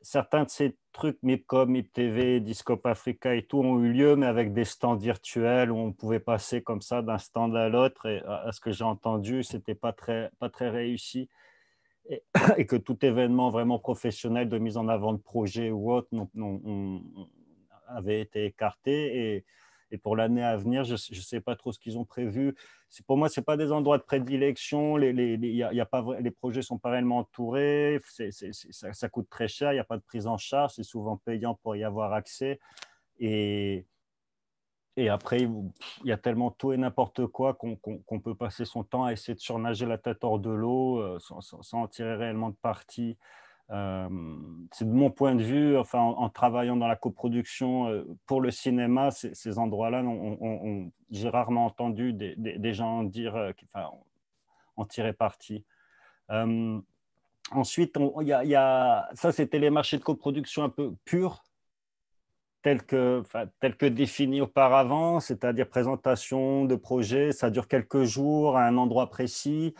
certains de ces trucs, MIPCOM, MIPTV, Discope Africa et tout, ont eu lieu, mais avec des stands virtuels où on pouvait passer comme ça d'un stand à l'autre. Et à ce que j'ai entendu, ce n'était pas très, pas très réussi. Et, que tout événement vraiment professionnel de mise en avant de projet ou autre avait été écarté. Et pour l'année à venir, je ne sais pas trop ce qu'ils ont prévu. Pour moi, ce pas des endroits de prédilection. Les, les, y a, les projets sont pas réellement entourés. ça, coûte très cher. Il n'y a pas de prise en charge. C'est souvent payant pour y avoir accès. Et, et après, il y a tellement tout et n'importe quoi qu'on peut passer son temps à essayer de surnager la tête hors de l'eau euh, sans, sans, en tirer réellement de parti. Euh, c'est de mon point de vue, enfin, en, travaillant dans la coproduction euh, pour le cinéma, ces, endroits-là, j'ai rarement entendu des, gens dire, euh, en tirer parti. ensuite, il y, a, ça, c'était les marchés de coproduction un peu purs, tels que, tel que définis auparavant, c'est-à-dire présentation de projet, ça dure quelques jours à un endroit précis.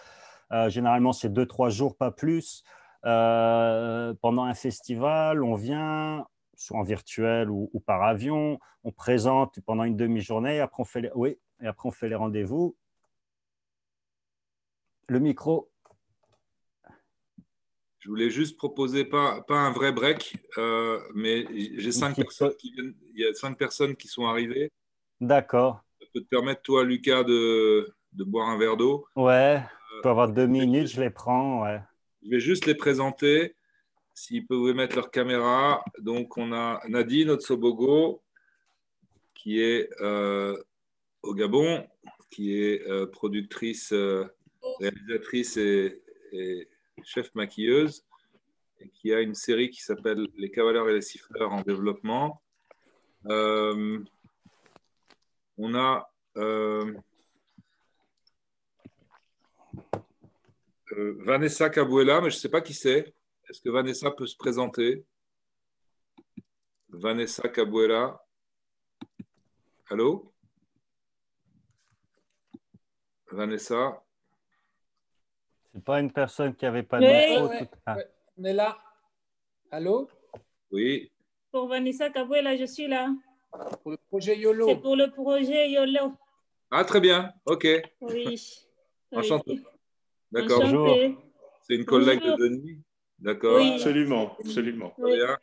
généralement, c'est deux, trois jours, pas plus. Euh, pendant un festival, on vient, soit en virtuel ou, par avion, on présente pendant une demi-journée, après on fait les, oui, et après on fait les rendez-vous. Le micro. Je voulais juste proposer pas, pas un vrai break, euh, mais j'ai cinq personnes qui viennent, il y a cinq personnes qui sont arrivées. D'accord. Ça peut te permettre, toi, Lucas, de, de boire un verre d'eau. Ouais, tu peux avoir deux minutes, je les prends. Ouais. Je vais juste les présenter. S'ils peuvent mettre leur caméra. Donc, on a Nadine Otsobogo, qui est euh, au Gabon, qui est euh, productrice, euh, réalisatrice et, chef maquilleuse. et qui a une série qui s'appelle Les Cavaliers et les Siffleurs en développement. on a Vanessa Cabuela, mais je ne sais pas qui c'est. Est-ce que Vanessa peut se présenter? Vanessa Cabuela. Allô? Vanessa? C'est pas une personne qui avait pas de micro. On est là. Allô? Oui. Pour Vanessa Cabuela, je suis là. Pour le projet YOLO. C'est pour le projet YOLO. Ah, très bien. OK. Oui. Enchanté. D'accord. Bonjour. C'est une collègue de Denis. D'accord. Absolument, absolument. bien.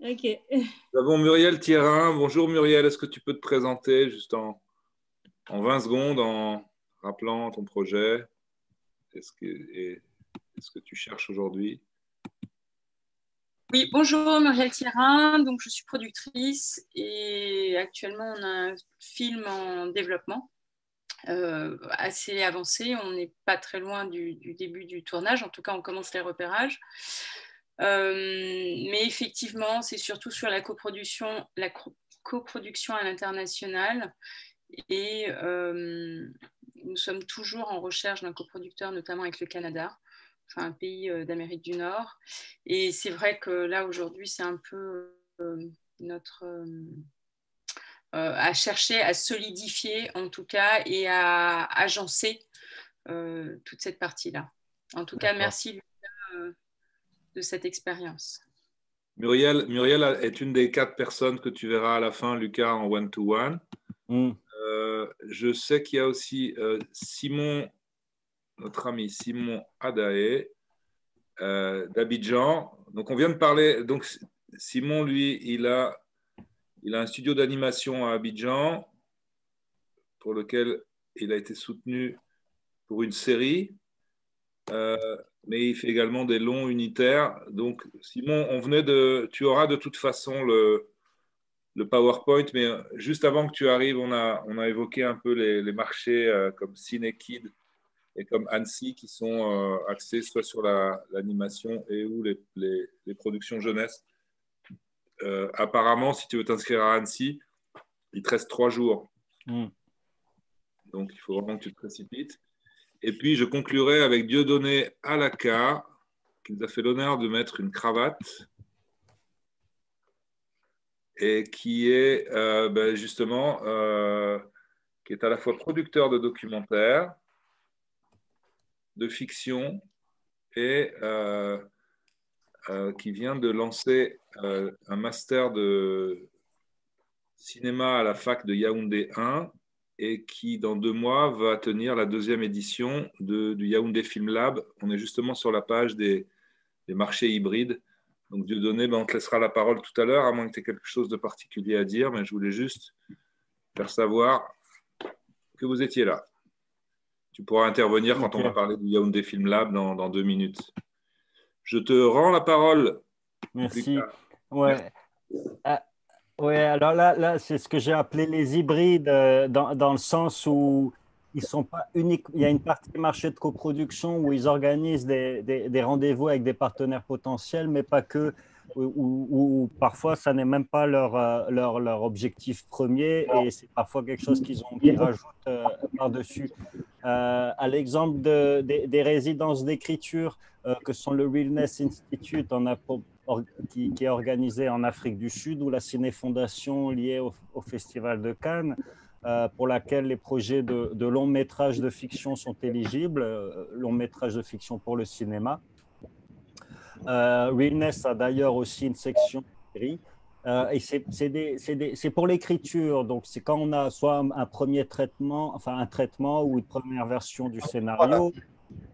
Ok. Nous avons Muriel Thierin. Bonjour Muriel, est-ce que tu peux te présenter juste en, en 20 secondes en rappelant ton projet Est-ce que, est, ce que tu cherches aujourd'hui? Oui, bonjour Muriel Thierin. Donc, je suis productrice et actuellement, on a un film en développement. Euh, assez avancé. On n'est pas très loin du, début du tournage. En tout cas, on commence les repérages. Euh, mais effectivement, c'est surtout sur la coproduction, la coproduction à l'international. Et euh, nous sommes toujours en recherche d'un coproducteur, notamment avec le Canada, enfin un pays euh, d'Amérique du Nord. Et c'est vrai que là, aujourd'hui, c'est un peu notre. À chercher à solidifier en tout cas et à agencer toute cette partie-là. En tout cas, merci Lucas de cette expérience. Muriel, Muriel est une des quatre personnes que tu verras à la fin, Lucas, en one-to-one. Mm. Euh, je sais qu'il y a aussi euh, Simon, notre ami Simon Adaé, euh, d'Abidjan. Donc, on vient de parler. Donc, Simon, lui, il a, il a un studio d'animation à Abidjan pour lequel il a été soutenu pour une série mais il fait également des longs unitaires. Donc, Simon, on venait de, tu auras de toute façon le, le PowerPoint, mais juste avant que tu arrives, on a, on a évoqué un peu les, marchés euh, comme CineKid et comme Annecy qui sont euh, axés soit sur l'animation et ou les, les, productions jeunesse. Euh, apparemment, si tu veux t'inscrire à Annecy, il te reste trois jours. Hmm. Donc, il faut vraiment que tu te précipites. Et puis, je conclurai avec Dieudonné Alaka, qui nous a fait l'honneur de mettre une cravate et qui est euh, ben, justement euh, qui est à la fois producteur de documentaires, de fiction et euh, qui vient de lancer un master de cinéma à la fac de Yaoundé 1 et qui, dans deux mois, va tenir la deuxième édition de, du Yaoundé Film Lab. On est justement sur la page des, des marchés hybrides. Donc, Dieudonné, ben, on te laissera la parole tout à l'heure, à moins que tu aies quelque chose de particulier à dire, mais je voulais juste faire savoir que vous étiez là. Tu pourras intervenir quand on va parler du Yaoundé Film Lab dans, dans, deux minutes. Je te rends la parole. Merci. Ouais. Ah, oui, alors là, là c'est ce que j'ai appelé les hybrides, euh, dans, dans, le sens où ils sont pas uniques. Il y a une partie marché de coproduction où ils organisent des, des, des rendez-vous avec des partenaires potentiels, mais pas que, où, parfois ça n'est même pas leur, euh, leur, leur, objectif premier et c'est parfois quelque chose qu'ils ont qu'ils rajoutent euh, par-dessus. à l'exemple de, des résidences d'écriture que sont le Realness Institute, qui, est organisée en Afrique du Sud, ou la Ciné Fondation liée au, Festival de Cannes, euh, pour laquelle les projets de, de long métrage de fiction sont éligibles, euh, long métrage de fiction pour le cinéma. Euh, Realness a d'ailleurs aussi une section série. Euh, et c'est pour l'écriture, donc c'est quand on a soit un, un, premier traitement, enfin un traitement ou une première version du scénario,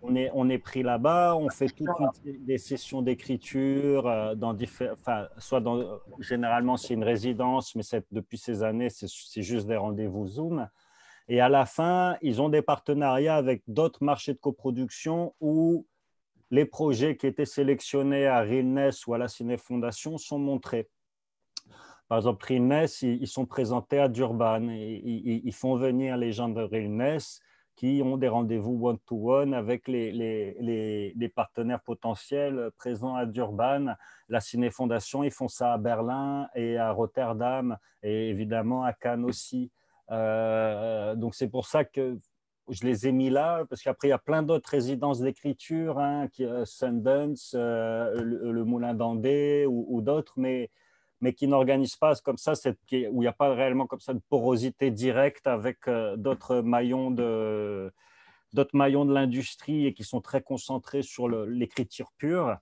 on est, on est pris là-bas, on fait toutes des sessions d'écriture, euh, dans enfin, soit dans, généralement c'est une résidence, mais depuis ces années, c'est juste des rendez-vous Zoom. Et à la fin, ils ont des partenariats avec d'autres marchés de coproduction où les projets qui étaient sélectionnés à Realness ou à la Ciné Fondation sont montrés. Par exemple, Realness, ils, sont présentés à Durban. Ils, ils, font venir les gens de Realness qui ont des rendez-vous one-to-one avec les, partenaires potentiels présents à Durban. La Ciné Fondation, ils font ça à Berlin et à Rotterdam et évidemment à Cannes aussi. Euh, donc c'est pour ça que je les ai mis là, parce qu'après, il y a plein d'autres résidences d'écriture, hein, euh, Sundance, euh, le, Moulin d'Andé ou, ou d'autres, mais mais qui n'organisent pas comme ça, où il n'y a pas réellement comme ça de porosité directe avec euh, d'autres maillons de d'autres maillons de l'industrie et qui sont très concentrés sur l'écriture pure,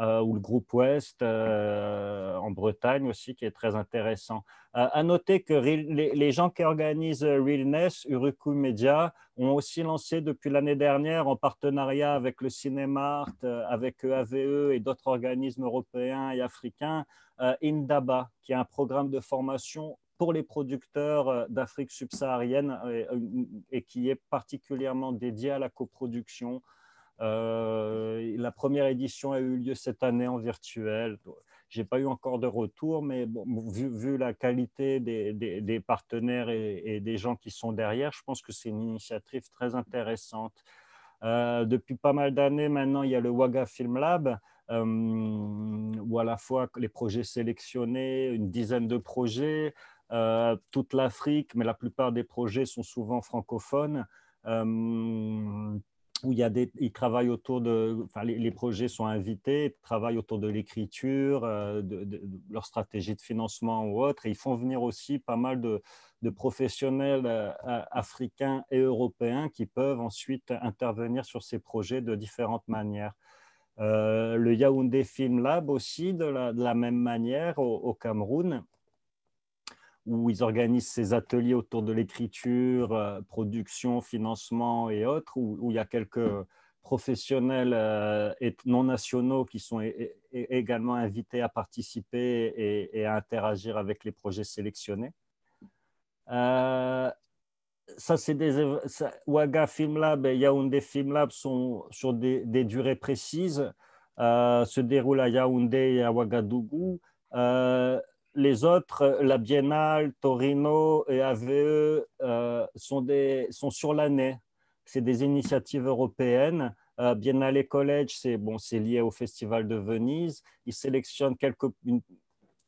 euh, ou le groupe Ouest euh, en Bretagne aussi, qui est très intéressant. à noter que les, gens qui organisent Realness, Uruku Media, ont aussi lancé depuis l'année dernière, en partenariat avec le Cinémart, avec EAVE e et d'autres organismes européens et africains, euh, Indaba, qui est un programme de formation pour les producteurs euh, d'Afrique subsaharienne euh, et, qui est particulièrement dédié à la coproduction. La première édition a eu lieu cette année en virtuel. Je n'ai pas eu encore de retour, mais vu, la qualité des, partenaires et, des gens qui sont derrière, je pense que c'est une initiative très intéressante. depuis pas mal d'années maintenant, il y a le Waga Film Lab, euh, où à la fois les projets sélectionnés, une dizaine de projets, euh, toute l'Afrique, mais la plupart des projets sont souvent francophones euh, où il y a des, ils travaillent autour de, enfin, les, projets sont invités, travaillent autour de l'écriture, de, leur stratégie de financement ou autre, et ils font venir aussi pas mal de, de professionnels africains et européens qui peuvent ensuite intervenir sur ces projets de différentes manières. Euh, le Yaoundé Film Lab aussi, de la, même manière, au, Cameroun, où ils organisent ces ateliers autour de l'écriture, euh, production, financement et autres, où, il y a quelques professionnels euh, non nationaux qui sont également invités à participer et, à interagir avec les projets sélectionnés ça, c'est des. Ouaga Film Lab et Yaoundé Film Lab sont sur des, durées précises, euh, se déroulent à Yaoundé et à Ouagadougou. Euh, les autres, la Biennale, Torino et AVE, euh, sont, sur l'année. C'est des initiatives européennes. Biennale College, c'est bon, lié au Festival de Venise. Ils sélectionnent quelques,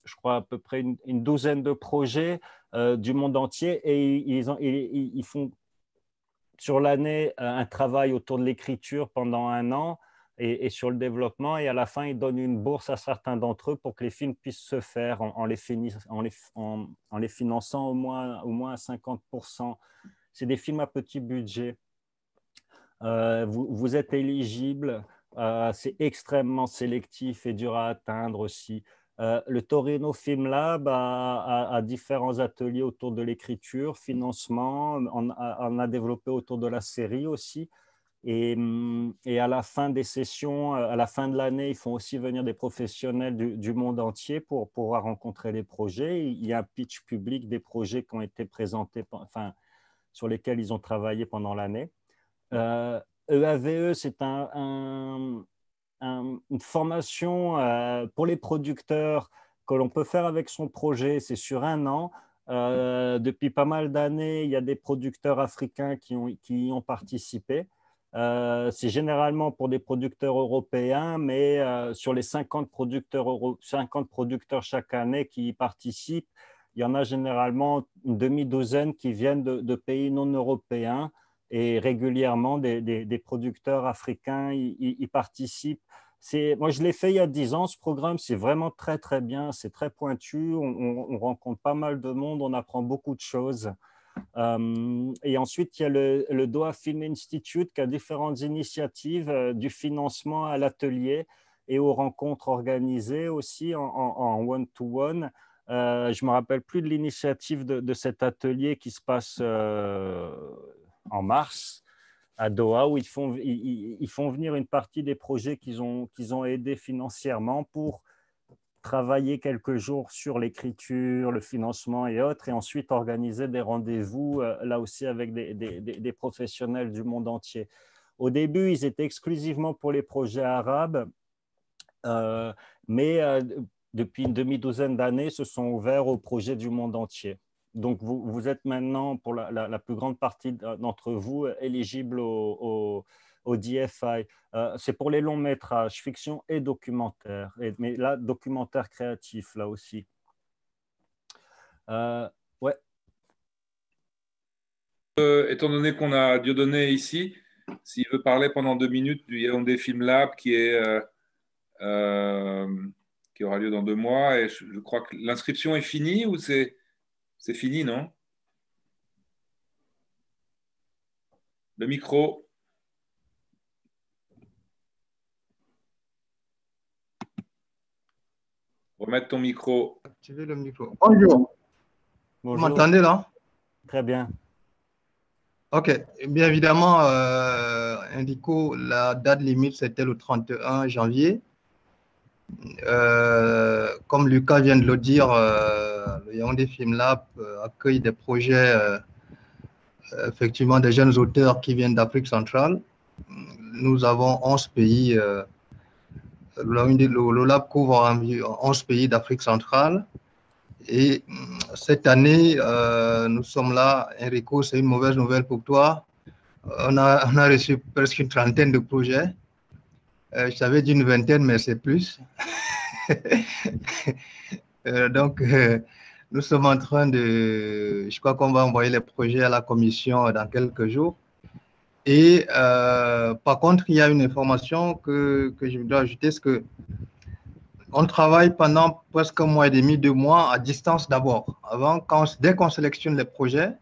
je crois, à peu près une, douzaine de projets euh, du monde entier et ils, font sur l'année euh, un travail autour de l'écriture pendant un an et, sur le développement. Et à la fin, ils donnent une bourse à certains d'entre eux pour que les films puissent se faire en, les, finançant au moins, à 50%. C'est des films à petit budget. Euh, vous, êtes éligible. c'est extrêmement sélectif et dur à atteindre aussi. Euh, le Torino Film Lab a, différents ateliers autour de l'écriture, financement, on a, développé autour de la série aussi. Et, à la fin des sessions, à la fin de l'année, ils font aussi venir des professionnels du, monde entier pour pouvoir rencontrer les projets. Il y a un pitch public des projets qui ont été présentés, enfin, sur lesquels ils ont travaillé pendant l'année. EAVE, euh, e, c'est un une formation euh, pour les producteurs que l'on peut faire avec son projet, c'est sur un an. Euh, depuis pas mal d'années, il y a des producteurs africains qui qui ont participé. Euh, c'est généralement pour des producteurs européens, mais sur les 50 producteurs, 50 producteurs chaque année qui y participent, il y en a généralement une demi-douzaine qui viennent de pays non européens et régulièrement des, producteurs africains y, participent. Moi, je l'ai fait il y a 10 ans, ce programme, c'est vraiment très, très bien, c'est très pointu, on, rencontre pas mal de monde, on apprend beaucoup de choses. Euh, et ensuite, il y a le, le, DOA Film Institute qui a différentes initiatives euh, du financement à l'atelier et aux rencontres organisées aussi en one-to-one. Euh, je ne me rappelle plus de l'initiative de, cet atelier qui se passe en mars à Doha, où ils font, ils, font venir une partie des projets qu'ils ont, qu'ils ont aidés financièrement pour travailler quelques jours sur l'écriture, le financement et autres, et ensuite organiser des rendez-vous, euh, là aussi avec des, professionnels du monde entier. Au début, ils étaient exclusivement pour les projets arabes, euh, mais euh, depuis une demi-douzaine d'années, se sont ouverts aux projets du monde entier. donc, vous, êtes maintenant, pour la, plus grande partie d'entre vous, éligible au, au, DFI. Euh, c'est pour les longs métrages, fiction et documentaire. Mais là, documentaire créatif, là aussi. Euh, ouais. Euh, étant donné qu'on a Dieudonné ici, s'il veut parler pendant deux minutes du Yaoundé Film Lab qui est qui aura lieu dans deux mois. Et je, crois que l'inscription est finie ou c'est fini, non? Le micro. Remettre ton micro. Activer le micro. Bonjour. Vous m'entendez là? Très bien. Ok. Bien évidemment, euh, Indico, la date limite, c'était le 31 janvier. Euh, comme Lucas vient de le dire, euh, le Yaoundé Film Lab euh, accueille des projets, effectivement, des jeunes auteurs qui viennent d'Afrique centrale. Nous avons 11 pays. Le, lab couvre 11 pays d'Afrique centrale. Et cette année, nous sommes là. Enrico, c'est une mauvaise nouvelle pour toi. On a, on a reçu presque une trentaine de projets. Euh, je savais d'une vingtaine, mais c'est plus. Euh, donc, euh, nous sommes en train de. Je crois qu'on va envoyer les projets à la commission dans quelques jours. Et par contre, il y a une information que, que je voudrais ajouter c'est que on travaille pendant presque un mois et demi, deux mois à distance d'abord. Avant, dès qu'on sélectionne les projets,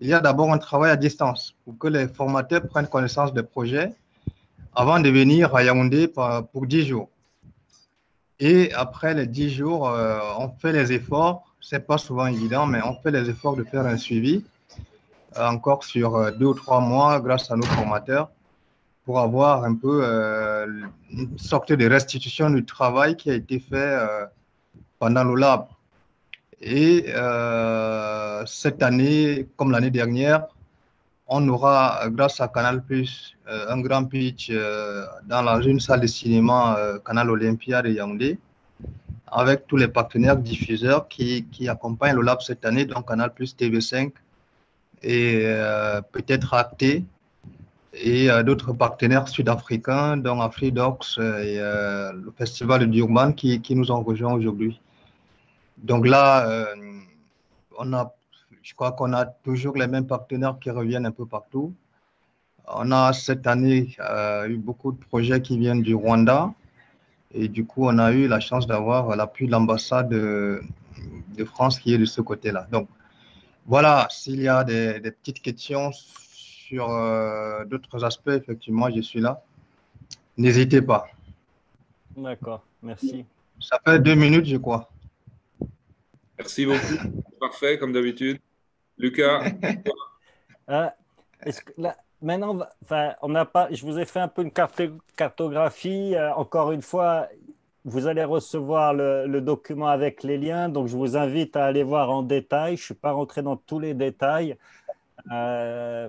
il y a d'abord un travail à distance pour que les formateurs prennent connaissance des projets avant de venir à Yaoundé pour 10 jours. Et après les 10 jours, euh, on fait les efforts. Ce n'est pas souvent évident, mais on fait les efforts de faire un suivi euh, encore sur euh, deux ou trois mois grâce à nos formateurs pour avoir un peu une sorte de restitution du travail qui a été fait pendant le lab. Et cette année, comme l'année dernière, on aura, grâce à Canal Plus, euh, un grand pitch euh, dans une salle de cinéma euh, Canal Olympia de Yaoundé, avec tous les partenaires diffuseurs qui, qui accompagnent le lab cette année, donc Canal Plus TV5 et peut-être Acté et d'autres partenaires sud-africains, dont Afridox et le Festival de Durban qui, qui nous ont rejoints aujourd'hui. Donc là, on a je crois qu'on a toujours les mêmes partenaires qui reviennent un peu partout. On a cette année euh, eu beaucoup de projets qui viennent du Rwanda. Et du coup, on a eu la chance d'avoir l'appui de l'ambassade de, France qui est de ce côté-là. Donc, voilà, s'il y a des, petites questions sur euh, d'autres aspects, effectivement, je suis là. N'hésitez pas. D'accord, merci. Ça fait deux minutes, je crois. Merci beaucoup. Parfait, comme d'habitude. Lucas euh, Maintenant, on n'a pas, je vous ai fait un peu une cartographie. Euh, encore une fois, vous allez recevoir le, document avec les liens, donc je vous invite à aller voir en détail. Je ne suis pas rentré dans tous les détails. Euh,